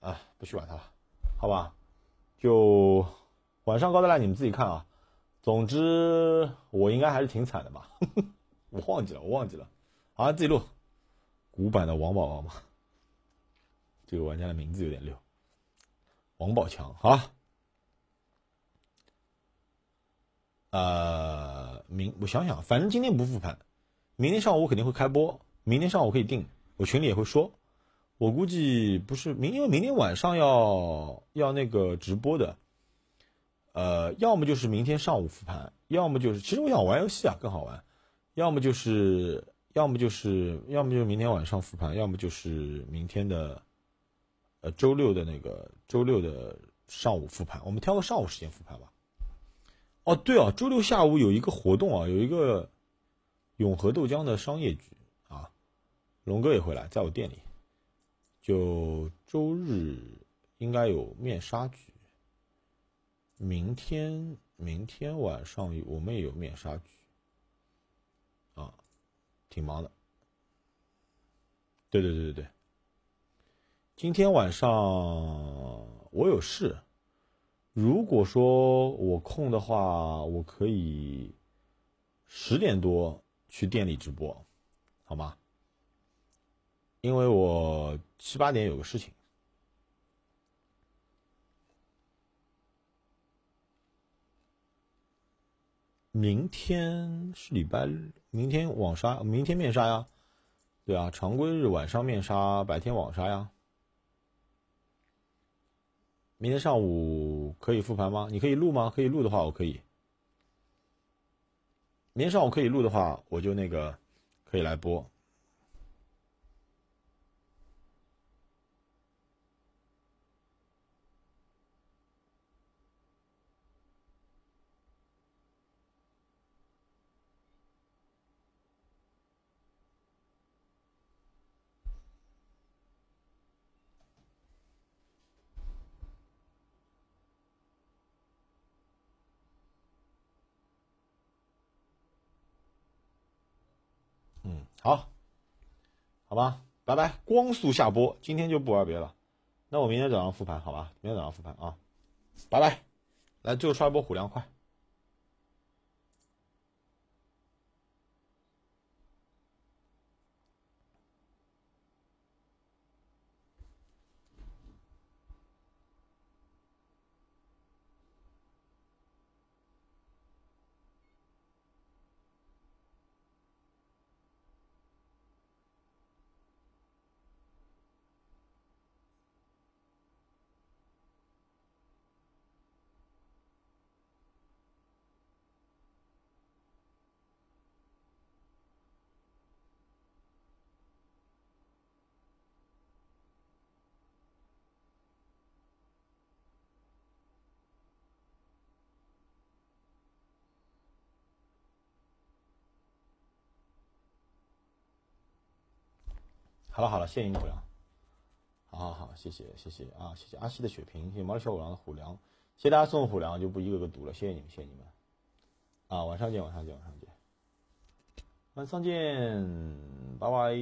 A: 啊，不去管他了，好吧？就晚上高德烂你们自己看啊。总之我应该还是挺惨的吧，我忘记了，我忘记了，好，自己录。古板的王宝宝嘛，这个玩家的名字有点溜，王宝强，好。呃，明我想想，反正今天不复盘，明天上午我肯定会开播，明天上午可以定。我群里也会说，我估计不是明，因为明天晚上要要那个直播的，呃，要么就是明天上午复盘，要么就是其实我想玩游戏啊更好玩，要么就是要么就是要么就是明天晚上复盘，要么就是明天的，呃周六的那个周六的上午复盘，我们挑个上午时间复盘吧。哦对哦，周六下午有一个活动啊，有一个永和豆浆的商业局啊。龙哥也会来，在我店里。就周日应该有面纱局。明天明天晚上我们也有面纱局。啊，挺忙的。对对对对对。今天晚上我有事。如果说我空的话，我可以十点多去店里直播，好吗？因为我七八点有个事情，明天是礼拜，明天网杀，明天面杀呀，对啊，常规日晚上面杀，白天网杀呀。明天上午可以复盘吗？你可以录吗？可以录的话，我可以。明天上午可以录的话，我就那个可以来播。好，好吧，拜拜，光速下播，今天就不玩别的，那我明天早上复盘，好吧，明天早上复盘啊，拜拜，来最后刷一波虎粮，快。好了好了，谢谢你虎粮，好好好，谢谢谢谢啊，谢谢阿西的血瓶，谢谢毛利小五郎的虎粮，谢谢大家送虎粮，就不一个个读了，谢谢你们，谢谢你们，啊，晚上见晚上见晚上见，晚上见，拜拜。